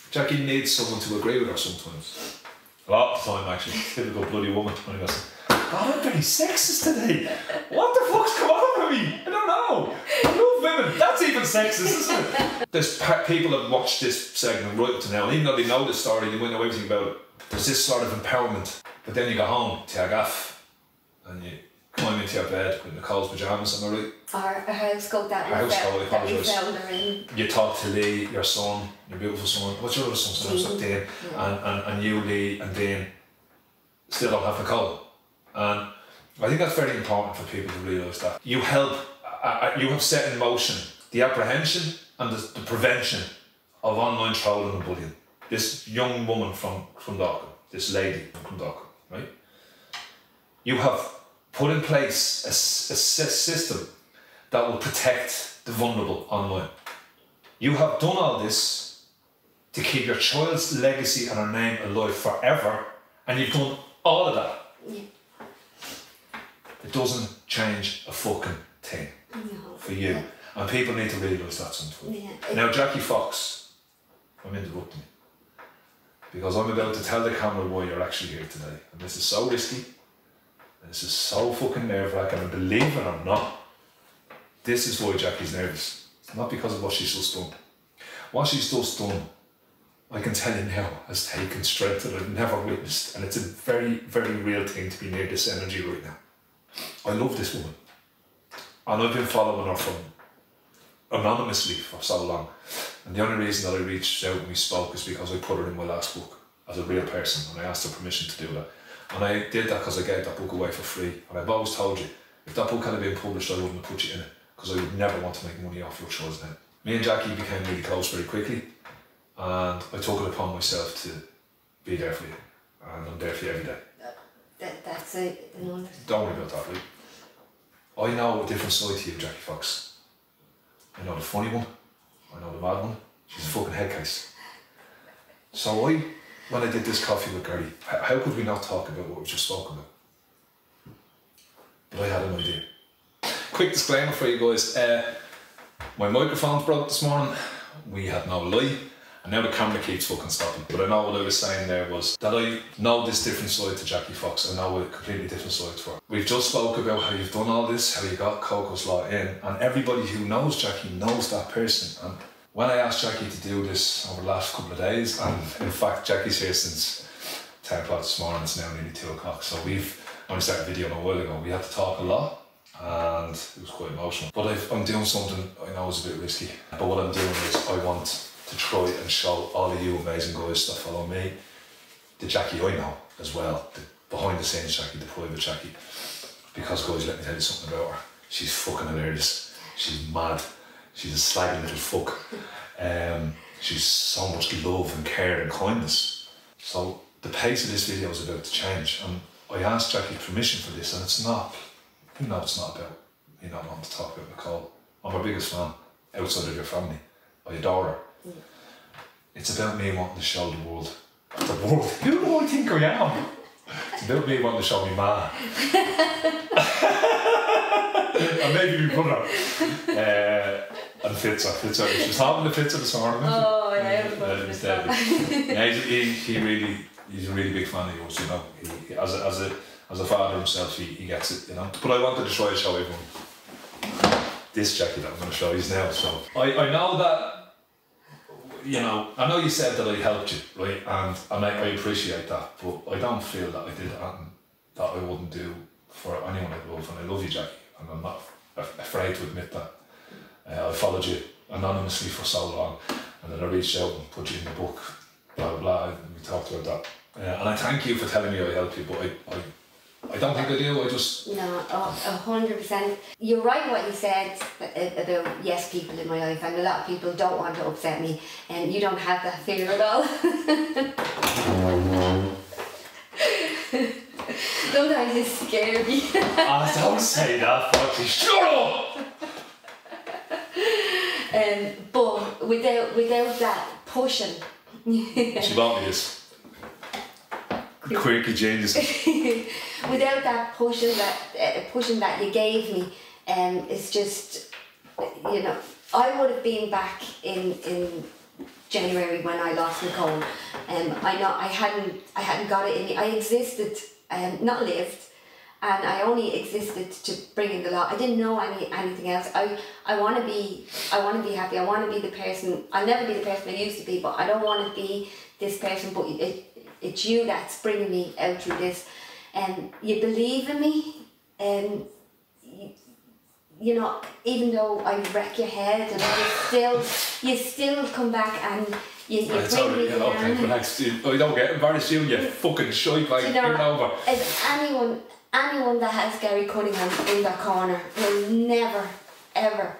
Jackie needs someone to agree with her sometimes. A lot of the time actually. Typical bloody woman. And he goes, God, I'm very sexist today. What the fuck's come on with me? I don't know. Love women. That's even sexist, isn't it? There's people that watch this segment right up to now, and even though they know the story, they wouldn't know everything about it. There's this sort of empowerment. But then you go home your gaff and you climb into your bed with Nicole's pyjamas, am I right? Our, our house coat that Our house I that we her in. You talk to Lee, your son, your beautiful son. What's your other son's name? Dean. Dean. And, and, and you, Lee, and Dean still don't have Nicole. And I think that's very important for people to realise that. You help, uh, uh, you have set in motion the apprehension and the, the prevention of online trolling and bullying. This young woman from, from Dockham, this lady from Dockham, right? You have put in place a a system that will protect the vulnerable online. You have done all this to keep your child's legacy and her name alive forever, and you've done all of that. Yeah. It doesn't change a fucking thing No. for you. And people need to realise that sometimes. Yeah. Now, Jackie Fox, I'm interrupting you. Because I'm about to tell the camera why you're actually here today. And this is so risky. And this is so fucking nerve wracking. And believe it or not, this is why Jackie's nervous. Not because of what she's just done. What she's just done, I can tell you now, has taken strength that I've never witnessed. And it's a very, very real thing to be near this energy right now. I love this woman. And I've been following her from anonymously for so long. And the only reason that I reached out and we spoke is because I put her in my last book as a real person and I asked her permission to do that. And I did that because I gave that book away for free. And I've always told you, if that book had been published, I wouldn't have put you in it because I would never want to make money off your child's now. Me and Jackie became really close very quickly and I took it upon myself to be there for you. And I'm there for you every day. That, that's it. an under- Don't worry about that, right? I know a different side to you, Jackie Fox. I know the funny one. I know the mad one. She's a fucking head case. So I, when I did this coffee with Gary, how, how could we not talk about what we just spoke about? But I had an idea. Quick disclaimer for you guys. Uh, my microphone's broke this morning. We had no light. And now the camera keeps fucking stopping. But I know what I was saying there was that I know this different side to Jackie Fox. I know a completely different side to her. We've just spoke about how you've done all this, how you got Coco's Law in, and everybody who knows Jackie knows that person. And when I asked Jackie to do this over the last couple of days, and in fact Jackie's here since 10 o'clock this morning, it's now nearly 2 o'clock. So we've only started video a while ago. We had to talk a lot and it was quite emotional. But I've, I'm doing something I know is a bit risky. But what I'm doing is I want to try and show all of you amazing guys that follow me the Jackie I know as well, the behind the scenes Jackie, the private Jackie. Because guys, let me tell you something about her. She's fucking hilarious. She's mad. She's a slaggy little fuck. Um, she's so much love and care and kindness. So the pace of this video is about to change, and I asked Jackie permission for this, and it's not. You know, it's not about me not wanting to talk about Nicole. I'm her biggest fan outside of your family. I adore her. It's about me wanting to show the world. The world? Who do I think I am? It's about me wanting to show me ma. and maybe my brother. Uh, and Fitzer. Uh, Fitzer. Uh, she was having the Fitzer this morning. Oh, yeah, I was Yeah, he's to dead. yeah, he's, he, he really, he's a really big fan of yours, you know. He, as, a, as, a, as a father himself, he, he gets it, you know. But I wanted to try to show everyone this jacket that I'm going to show you now. So I, I know that, you know, I know you said that I helped you, right? And, and I, I appreciate that, but I don't feel that I did anything that I wouldn't do for anyone I love. And I love you, Jackie, and I'm not af- afraid to admit that. Uh, I followed you anonymously for so long, and then I reached out and put you in the book, blah blah blah, and we talked about that. Uh, and I thank you for telling me I helped you, but I, I, I don't think I do. I just No, a a hundred percent. You're right what you said a- about yes people in my life, and a lot of people don't want to upset me, and you don't have that fear at all. Sometimes it scares me. ah, don't say that, fucking shut up. Um, but without without that pushing, She bought me Quirky genius. without that pushing that uh, pushing that you gave me, um, it's just you know I would have been back in in January when I lost Nicole. Um, I know I hadn't I hadn't got it in me. I existed, um, not lived, and I only existed to bring in the law. I didn't know any anything else. I I want to be I want to be happy. I want to be the person. I'll never be the person I used to be, but I don't want to be this person. But it, it's you that's bringing me out through this, and you believe in me, and you, you know even though I wreck your head, and you still you still come back and. You, you alright, me yeah, okay, dude. I oh, don't get embarrassed you, you fucking shite. Do you know, over. If anyone, anyone that has Gary Cunningham in their corner will never, ever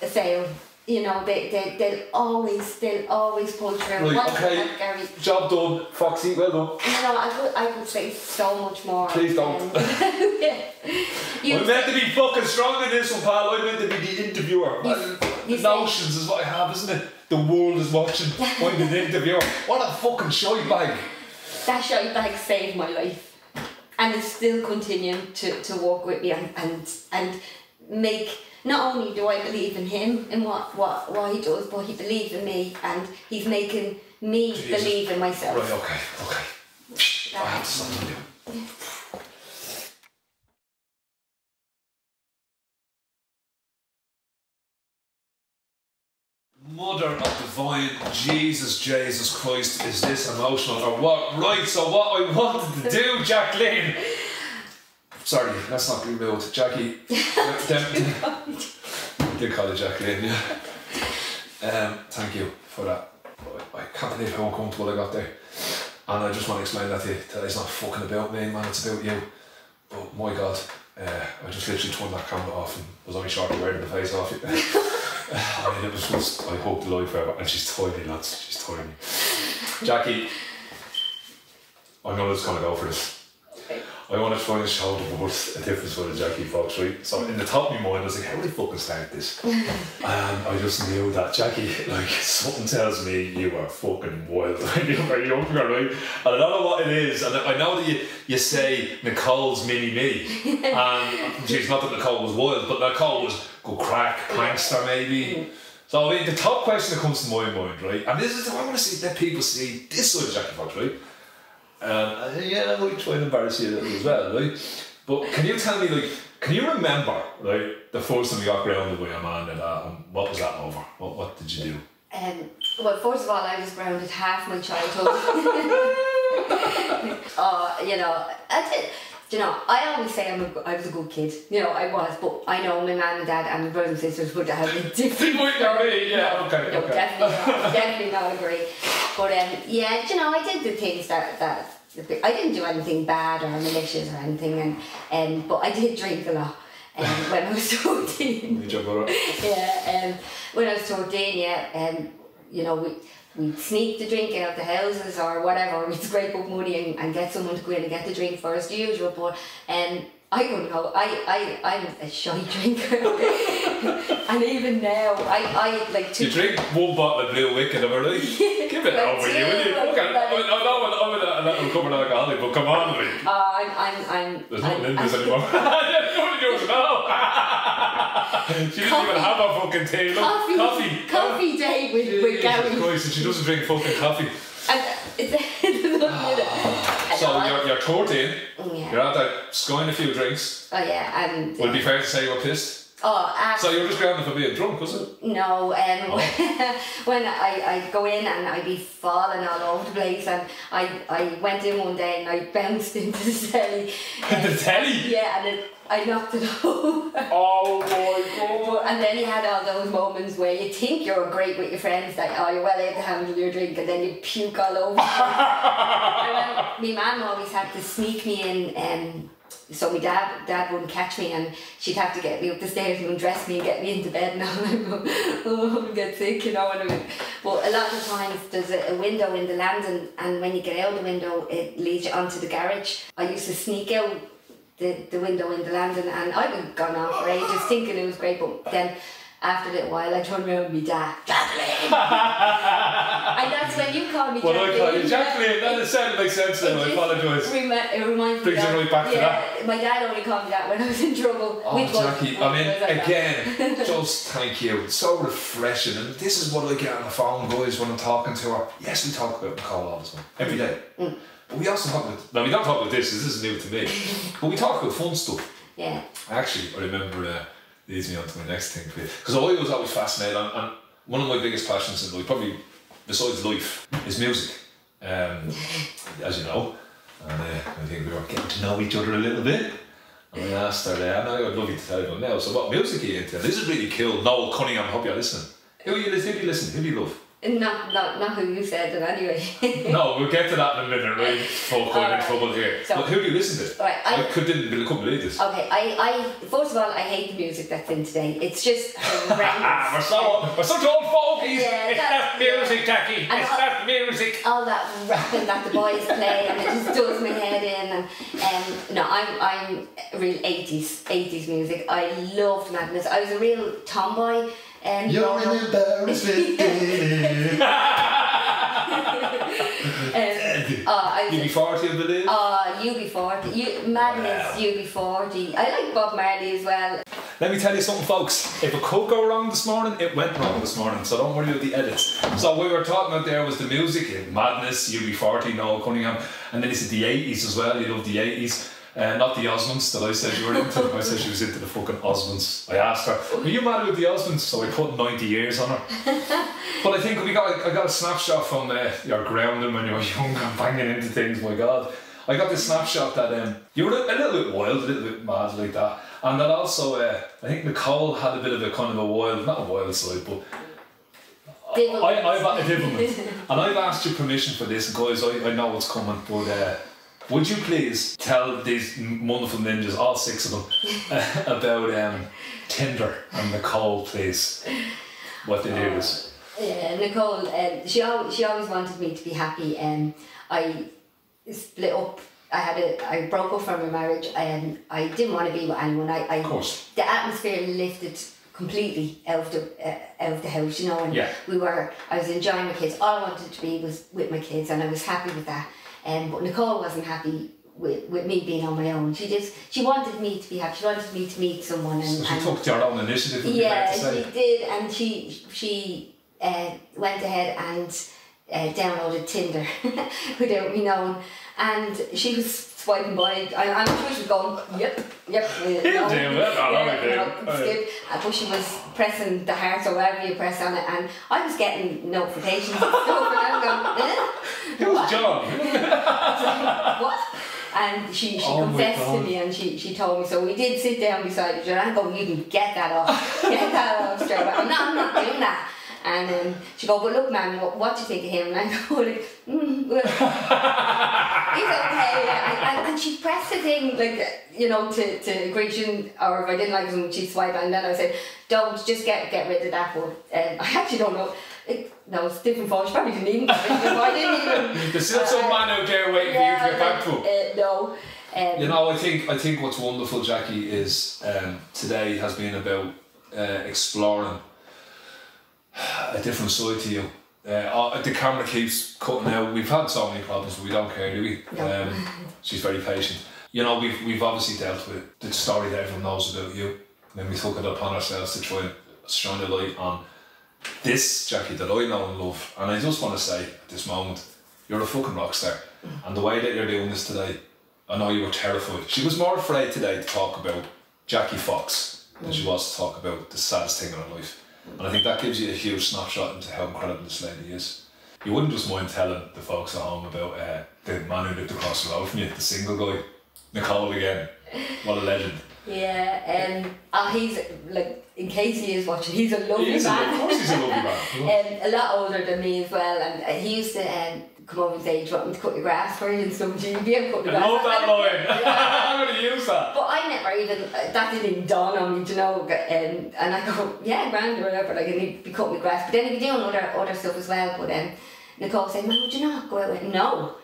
fail. You know, they, they, they'll always, they'll always pull through. Right, okay. Gary, Job done, Foxy, well done. you know, I could, I could say so much more. Please don't. Um, you, I'm meant to be fucking strong in this one, pal. I'm meant to be the interviewer. You- you say- notions is what I have, isn't it? The world is watching. I'm the interviewer. What a fucking shite bag. that shite bag saved my life. And is still continuing to, to walk with me and, and, and make, not only do I believe in him and what, what, what he does, but he believes in me and he's making me Jesus. believe in myself. Right, okay, okay. I have to stop you. Mother of divine Jesus, Jesus Christ, is this emotional or what? Right, so what I wanted to do, Jacqueline. Sorry, let's not be rude. Jackie. did call it Jacqueline, yeah. Um, thank you for that. I, I can't believe how uncomfortable I got there. And I just want to explain that to you, that it's not fucking about me, man, it's about you. But my God, uh, I just literally turned that camera off and was only of wearing the face off it. I mean, it was just, I hope the life forever. And she's tiny, lads, she's tiny. Jackie, I'm not just going to go for this. I want to try and show the world a difference with a Jackie Fox, right? So in the top of my mind, I was like, how do I fucking start this? and um, I just knew that Jackie, like, something tells me you are fucking wild when you were younger, right? And I don't know what it is, and I know that you, you say Nicole's mini me, and she's not that Nicole was wild, but Nicole was good crack, prankster maybe. So I mean, the top question that comes to my mind, right? And this is I want to see let people see this side of Jackie Fox, right? Um, yeah, I might try and embarrass you a little as well, right? But can you tell me, like, can you remember, like, the first time you got grounded by a man and that, and what was that over? What, what did you do? Um, well, first of all, I was grounded half my childhood. uh, you know, I did, you know, I always say I'm a, I was a good kid. You know, I was, but I know my mum and dad and my brothers and sisters would have a different story. agree, yeah, No, okay, no, okay. definitely not, definitely not agree. But um, yeah, you know, I did the things that that I didn't do anything bad or malicious or anything, and um, but I did drink a lot. Um, when I was 14 Did you yeah, um, when I was 14, yeah, um, you know, we, we'd sneak the drink out of the houses or whatever, we'd scrape up money and, and get someone to go in and get the drink for us, the usual, but um, I couldn't go, I, I, I'm a shy drinker, and even now, I, I like to... You drink one bottle of Blue WKD, am I right? Give it over you, will you? Okay, like- I, I know I'm, I'm, a, I'm a recovered alcoholic, but come on, like. Uh, I'm, I'm, I'm, There's I'm, in this I'm- anymore. There's nothing yours now. she doesn't even have a fucking. Look, Coffee, coffee. coffee day with, with Gary. Christ, and she doesn't drink fucking coffee. And it's, it's not in it. So you're, you're 14, Yeah. you're out there scoring a few drinks. Oh yeah, and Would it be fair to say you were pissed? Oh, after, So you were just grounded for being drunk, was it? No, um, Oh. when I, I go in and I'd be falling all over the place and I, I went in one day and I bounced into the telly. The telly? Yeah, and it, I knocked it over. Oh my god. and then you had all those moments where you think you're great with your friends, like oh, you're well able to handle your drink, and then you puke all over. and my mum always had to sneak me in. Um, so my dad dad wouldn't catch me and she'd have to get me up the stairs and undress me and get me into bed and I'd go, oh, I get sick, you know what I mean. But a lot of times there's a, a window in the landing and when you get out the window it leads you onto the garage. I used to sneak out the, the window in the landing and I'd been gone on for ages thinking it was great but then after a little while I turned around and my dad, Jacqueline! and that's when you call me What Jacqueline. I call you, Jacqueline, that is sounding makes sense then, I apologise. remi- it reminds me Brings you that, right back to yeah, My dad only called me that when I was in trouble. Oh, which was- Jackie, I mean, like again, just thank you. It's so refreshing. And this is what I get on the phone, guys, when I'm talking to her. Yes, we talk about Nicole all the time, every day. Mm. But we also talk about, now we don't talk about this, 'cause this is new to me, but we talk about fun stuff. Yeah. Actually, I remember uh, leads me on to my next thing because I was always fascinated, and, and one of my biggest passions in life, probably besides life, is music. Um, as you know, and uh, I think we were getting to know each other a little bit. And I asked her, uh, and I would love you to tell everyone now. So, what music are you into? This is really cool. Noel Cunningham, hope you're listening. Who you listen? Who you listen? Who do you love? Not, not, not who you said it anyway. no, we'll get to that in a minute. Right, folk, I'm in Alright. trouble here. So- but who do you listen to? Right, I, I- could didn't couldn't believe this. Okay, I, I first of all I hate the music that's in today. It's just horrendous. We're so we're such old fogies. Yeah, it's that- not music, Jackie. And It's I- not music. all that rapping that the boys play and it just does my head in and um, no I'm I'm real 80s 80s music I loved Madness I was a real tomboy um, You're growing an up. embarrassment. um, oh, I You be was, 40, I believe. oh UB40 U, Madness UB40 I like Bob Marley as well Let me tell you something, folks. If it could go wrong this morning, it went wrong this morning. So don't worry about the edits. So what we were talking about there was the music, Madness, UB40, Noel Cunningham, and then he said the 80s as well. He loved the 80s. Uh, not the Osmonds that I said you were into. I said she was into the fucking Osmonds. I asked her, "Were you mad with the Osmonds?" So I put ninety years on her. but I think we got I got a snapshot from uh, your grounding when you were young and banging into things. My God, I got this snapshot that um, you were a, little bit wild, a little bit mad like that, and that also uh, I think Nicole had a bit of a kind of a wild, not a wild side, but Devil. I, I've a devilment, and I've asked your permission for this, guys. I, I know what's coming, but uh, would you please tell these wonderful ninjas, all six of them, uh, about um, Tinder and Nicole, please? What they do is. Yeah, Nicole, um, she always, she always wanted me to be happy. and I split up. I had a I broke up from a marriage, and I didn't want to be with anyone. I, I Of course. the atmosphere lifted completely out of the uh, out of the house, you know. And Yeah. we were. I was enjoying my kids. All I wanted to be was with my kids, and I was happy with that. Um, but Nicole wasn't happy. With, with me being on my own, she just she wanted me to be happy. She wanted me to meet someone, and, So she and took your own initiative, yeah, like to say? she did, and she she uh, went ahead and uh, downloaded Tinder without me knowing, and she was swiping by. I, I'm sure she was going, yep, yep. uh, no, do it, I love it, no, dude. skip. Uh, But she was pressing the heart or whatever you press on it, and I was getting notifications and stuff, and I'm going, eh? Who's What? John? what? And she, she Oh confessed to me and she, she told me. So we did sit down beside each other. I'm going, you can get that off. Get that off straight away. I'm not, I'm not doing that. And um, she go, but look, man, what, what do you think of him? And I go, like, mm, well, he's okay. And, and, and she pressed the thing, like, you know, to, to agree. She or if I didn't like him, she'd swipe. And then I said, don't, just get get rid of that one. Um, I actually don't know. It, no, it's different phone. She probably didn't even get rid of it. but I didn't even. There's still some man out there waiting for you to get back to. Uh, no. Um, You know, I think I think what's wonderful, Jackie, is um, today has been about uh, exploring a different side to you. Uh, uh, the camera keeps cutting out. We've had so many problems, but we don't care, do we? Um, she's very patient. You know, we've we've obviously dealt with the story that everyone knows about you. And then we took it upon ourselves to try and shine a light on this Jackie that I know and love. And I just want to say at this moment, you're a fucking rock star. And the way that you're doing this today, I know you were terrified. She was more afraid today to talk about Jackie Fox than she was to talk about the saddest thing in her life. And I think that gives you a huge snapshot into how incredible this lady is. You wouldn't just mind telling the folks at home about uh, the man who lived across the road from you, the single guy, Nicole again. What a legend. Yeah, um, uh, he's like, in case he is watching, he's a lovely He a man. lo- of course he's a lovely man. um, a lot older than me as well, and he used to um, come over and say, "Do you want me to cut your grass for you?" and some Do you be able cut the I grass? love that line. Yeah. I'm going to use that. But I never even uh, that didn't even dawn on me, you know. Um, and I go, yeah, grand or whatever. Like, I need to be cutting my grass, but then he'd be doing other other stuff as well. But um, Nicole said, "Man, would you not go out with?" No.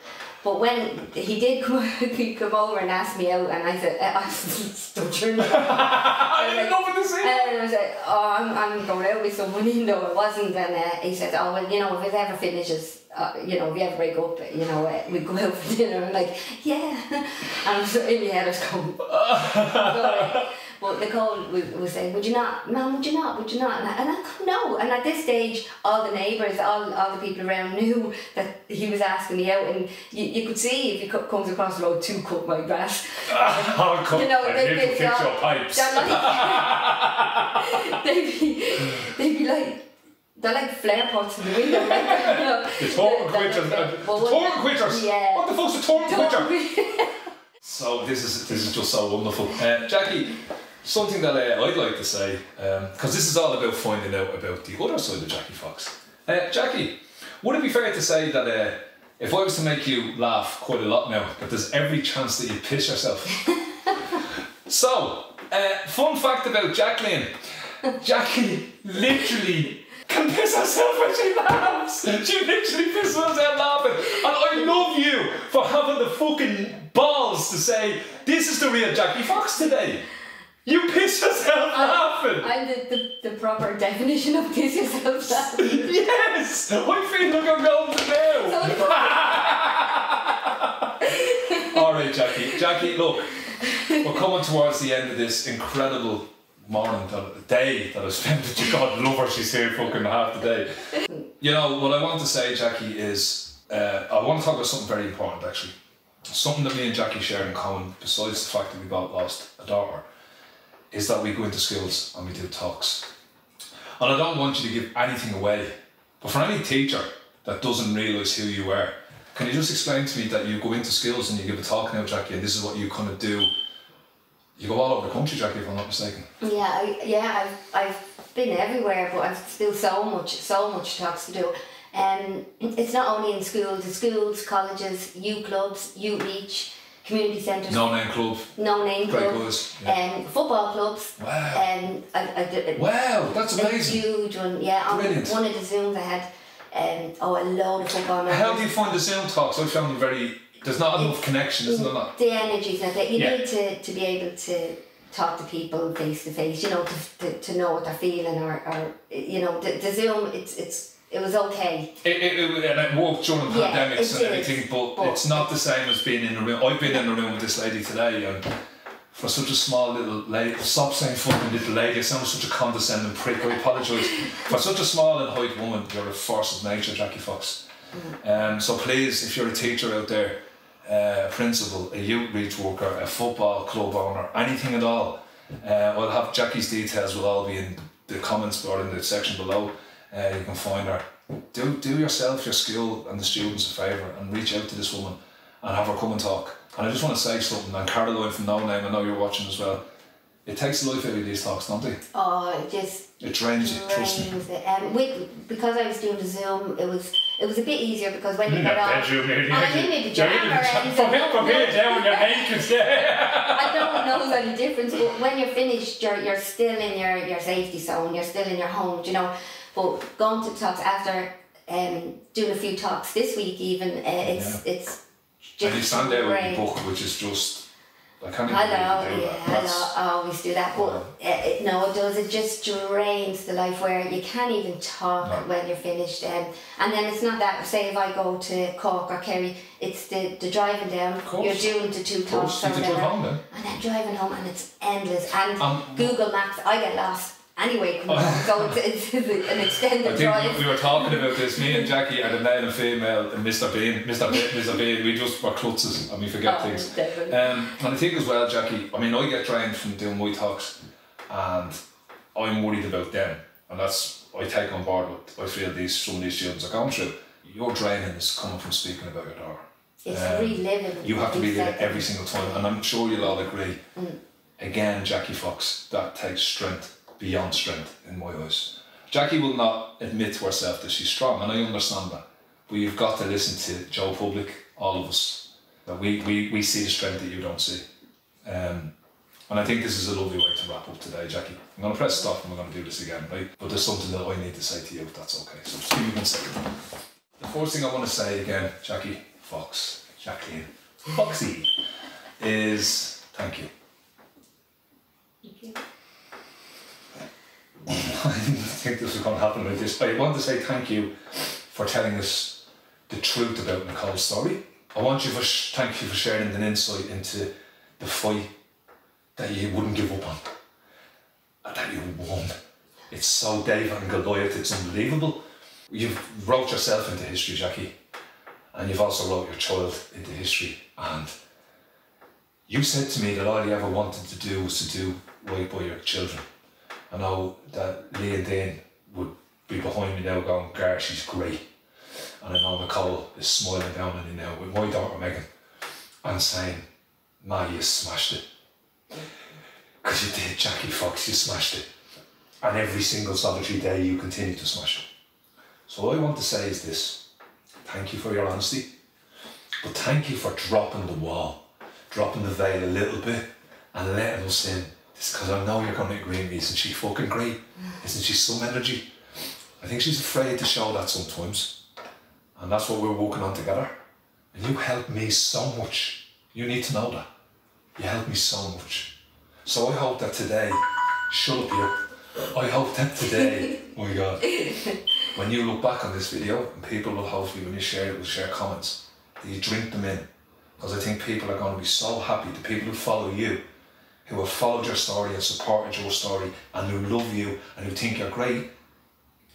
But when he did come, he come over and ask me out, and I said, uh, I stuttered. I love it to see. And I was like, oh, I'm, I'm going out with someone, even though it wasn't. And uh, he said, oh, well, you know, if it ever finishes, uh, you know, if you ever break up, you know, uh, we go out for dinner. I'm like, yeah. And was in my head, I was going, sorry. But Nicole, Nicole was, was saying, "Would you not, Mum? Would you not? Would you not?" And I, and I go, "No." And at this stage, all the neighbours, all, all the people around knew that he was asking me out, and you, you could see if he co- comes across the road to cut my grass. I'll cut. You know, I they- need to fix your pipes. They're like, they'd be, they'd be like. They're like flare pots in the window, like, you know. The torn They're- quitters. they're- uh, The torn quitters. Yeah. What the fuck's a torn quitter? So this is this is just so wonderful, uh, Jackie. Something that uh, I'd like to say, because this is all about finding out about the other side of Jackie Fox. Uh, Jackie, would it be fair to say that uh, if I was to make you laugh quite a lot now, that there's every chance that you piss yourself? so, uh, fun fact about Jacqueline: Jackie literally can piss herself when she laughs. She literally pisses herself laughing. And I love you for having the fucking balls to say, this is the real Jackie Fox today. You piss yourself laughing. I'm the, the, the proper definition of piss yourself laughing. yes! I feel like I'm going to now. Alright, Jackie. Jackie, look, we're coming towards the end of this incredible morning, that, day that I spent with you. God love her, she's here fucking half the day. You know, what I want to say, Jackie, is uh, I want to talk about something very important actually. Something that me and Jackie share in common, besides the fact that we both lost a daughter, is that we go into schools and we do talks. And I don't want you to give anything away, but for any teacher that doesn't realise who you are, can you just explain to me that you go into schools and you give a talk now, Jackie, and this is what you kind of do? You go all over the country, Jackie, if I'm not mistaken. Yeah, I, yeah, I've, I've been everywhere, but I've still so much, so much talks to do. Um, it's not only in schools, it's schools, colleges, U clubs, Youthreach, community centres, No name club. no name Great club, yeah. um, football clubs. Wow. Um, I, I did, Wow, that's amazing. huge one, yeah. On one of the Zooms I had, um, oh, a load of football How do you find the Zoom talks? I found them very. There's not enough connection, isn't there? Not? The energy's not there. You Yeah. need to, to be able to talk to people face to face, you know, to, to, to know what they're feeling or, or you know, the, the Zoom, it's, it's, it was okay. It, it, it, and it worked during Yeah, pandemics and everything, but, but- it's not the same as being in a room. I've been in a room with this lady today, and for such a small little lady, stop saying fucking little lady, I sound such a condescending prick, I apologise. for such a small and height woman, you're a force of nature, Jackie Fox. Um, so please, if you're a teacher out there, uh, a principal, a Youthreach worker, a football club owner, anything at all, uh, I'll have Jackie's details will all be in the comments or in the section below. Uh, you can find her. Do do yourself, your school, and the students a favour and reach out to this woman and have her come and talk. And I just want to say something. And Caroline from No Name, I know you're watching as well. It takes the life out of these talks, don't they? Oh, it just It drains you. Trust me. it. Um, with, because I was doing the Zoom, it was it was a bit easier because when you got on, I'm in my pajama and From here, from here down, you're naked. Yeah. I don't know any difference, but when you're finished, you're you're still in your, your safety zone. You're still in your home, you know. But going to talks after um, doing a few talks this week, even uh, it's it's just And you stand there with your book, which is just. I can't even Hello, do yeah, that. hello. I always do that, but Wow. uh, it, no, it does. It just drains the life where you can't even talk No. when you're finished. Um, and then it's not that. Say if I go to Cork or Kerry, it's the, the driving down. course. You're doing the two talks or whatever, home then. and then driving home, and it's endless. And Um, Google Maps, I get lost anyway. so it's, it's an I think drive. we were talking about this. Me and Jackie and the male and female, and Mr. Bean, Mr. Bean, Mr. Bean. We just were klutzes and we forget Oh, things. definitely. Um, and I think as well, Jackie. I mean, I get trained from doing my talks, and I'm worried about them, and that's I take on board what I feel these some of these students are going through. Your training is coming from speaking about your daughter. It's um, reliving. You have to be there every single time, and I'm sure you'll all agree. Again, Jackie Fox, that takes strength beyond strength in my eyes. Jackie will not admit to herself that she's strong, and I understand that. But you've got to listen to Joe Public, all of us. That we, we, we see the strength that you don't see. Um, and I think this is a lovely way to wrap up today, Jackie. I'm going to press stop and we're going to do this again, right? But there's something that I need to say to you, if that's okay. So just give me one second. The first thing I want to say again, Jackie Fox, Jacqueline, Foxy, is thank you. I didn't think this was going to happen like this. But I want to say thank you for telling us the truth about Nicole's story. I want you for thank you for sharing an insight into the fight that you wouldn't give up on. and that you won. It's so David and Goliath, it's unbelievable. You've wrote yourself into history, Jackie, and you've also wrote your child into history. And you said to me that all you ever wanted to do was to do right by your children. I know that Lee and Dane would be behind me now going, Gar, she's great. And I know Nicole is smiling down on me now with my daughter Megan and saying, Ma, you smashed it. Because you did, Jackie Fox, you smashed it. And every single solitary day you continue to smash it. So all I want to say is this. Thank you for your honesty. But thank you for dropping the wall, dropping the veil a little bit and letting us in. It's because I know you're going to agree with me. Isn't she fucking great? Isn't she some energy? I think she's afraid to show that sometimes. And that's what we're working on together. And you help me so much. You need to know that. You help me so much. So I hope that today, shut up you. I hope that today, oh my God, when you look back on this video, and people will hopefully, when you share it, will share comments, that you drink them in. Because I think people are going to be so happy, the people who follow you, who have followed your story and supported your story, and who love you and who think you're great,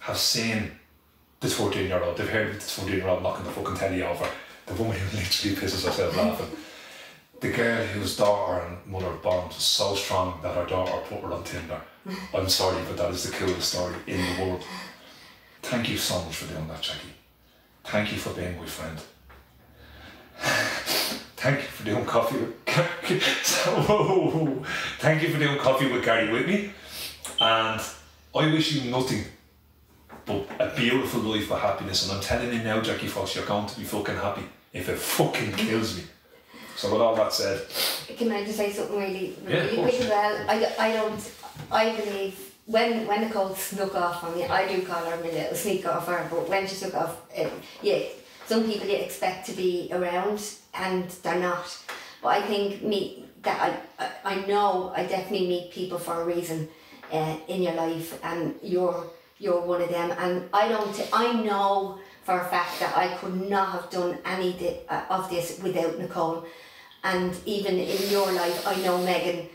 have seen the 14 year old, they've heard the 14 year old knocking the fucking telly over, the woman who literally pisses herself laughing. The girl whose daughter and mother bond was so strong that her daughter put her on Tinder. I'm sorry, but that is the coolest story in the world. Thank you so much for doing that, Jackie. Thank you for being my friend. Thank you for doing coffee with Thank you for doing coffee with Gary Whitney. And I wish you nothing but a beautiful life of happiness. And I'm telling you now, Jackie Fox, you're going to be fucking happy if it fucking kills me. So with all that said, Can I just say something really, really course. quick as well? I, I don't, I believe when when Nicole snuck off on me, I do call her my little sneak off her, but when she snuck off, yeah, some people you expect to be around and they're not. But I think me that I, I, know I definitely meet people for a reason uh, in your life, and you're you're one of them. And I don't, I know for a fact that I could not have done any di- uh, of this without Nicole. And even in your life, I know Megan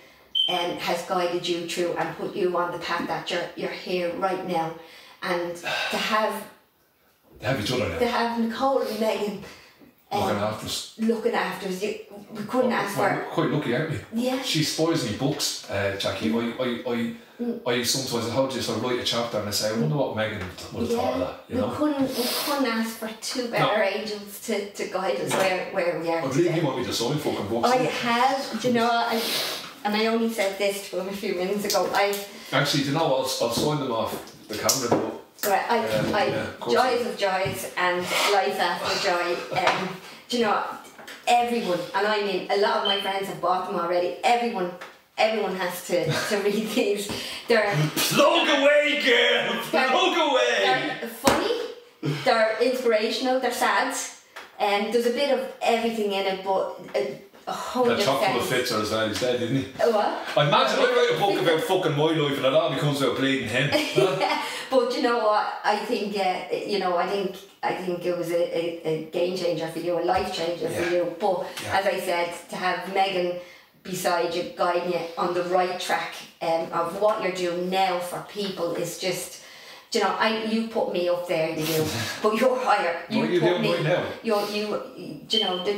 um, has guided you through and put you on the path that you're you're here right now. And to have they have each other now. to have Nicole and Megan Looking um, after us. looking after us, you, we couldn't ask Well, for. quite lucky, aren't we? Yeah. She spoils me books, uh, Jackie. I, I, I, I sometimes I hold you, so I write a chapter and I say, I wonder what Megan would have thought of that, you we know? couldn't we couldn't ask for two better angels to, to guide us where, where we are. I believe today. you want me to sign fucking books. I have, do you know, I, and I only said this to him a few minutes ago. I, Actually, do you know what? I'll, I'll sign them off the camera. But right, I, Yeah, I, yeah, of joys of joys and life after joy. Um, do you know, everyone, and I mean, a lot of my friends have bought them already. Everyone, everyone has to, to read these. They're plug away, girl. Plug away. they're funny, they're inspirational, they're sad. And there's a bit of everything in it, but a, a That chock full of fits are as well. He's dead, didn't he? What? I imagine I write a book about fucking my life and it all becomes about bleeding him. Huh? But you know what? I think uh, you know. I think I think it was a, a, a game changer for you, a life changer for you. But Yeah. as I said, to have Megan beside you, guiding you on the right track um, of what you're doing now for people is just. do You know, I you put me up there, you do, but you're higher. You What are you put doing me. right now? You're you, you know the.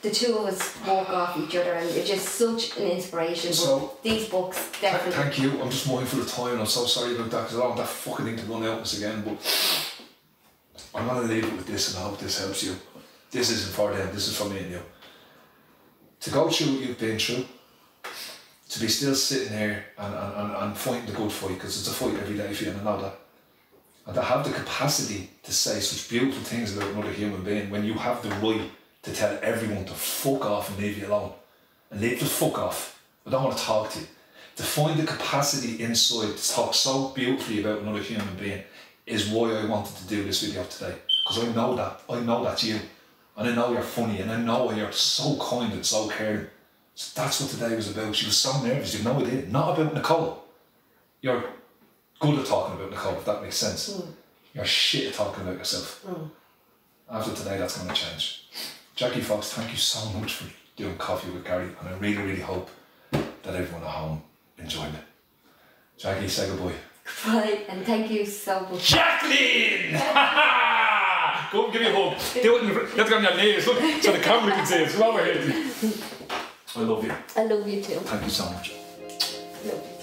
The two of us walk off each other, and you're just such an inspiration. So- but these books definitely. Thank you. I'm just mindful of time and I'm so sorry about that because I don't want that fucking thing to run out us again. But I'm going to leave it with this and I hope this helps you. This isn't for them, this is for me and you. To go through what you've been through, to be still sitting here and, and, and, fighting the good fight because it's a fight every day for you and that. And to have the capacity to say such beautiful things about another human being when you have the right to tell everyone to fuck off and leave you alone. And leave the fuck off. I don't want to talk to you. To find the capacity inside to talk so beautifully about another human being is why I wanted to do this video today. Because I know that. I know that's you. And I know you're funny and I know you're so kind and so caring. So that's what today was about. She was so nervous, you know it did. Not about Nicole. You're good at talking about Nicole, if that makes sense. Hmm. You're shit at talking about yourself. Hmm. After today, that's going to change. Jackie Fox, thank you so much for doing coffee with Gary, and I really, really hope that everyone at home enjoyed it. Jackie, say goodbye. Bye, and thank you so much. Jacqueline! Go and give me a hug. Do it in front. You have to go on your knees, look, so the camera can see it. It's over here. I love you. I love you too. Thank you so much. Love you.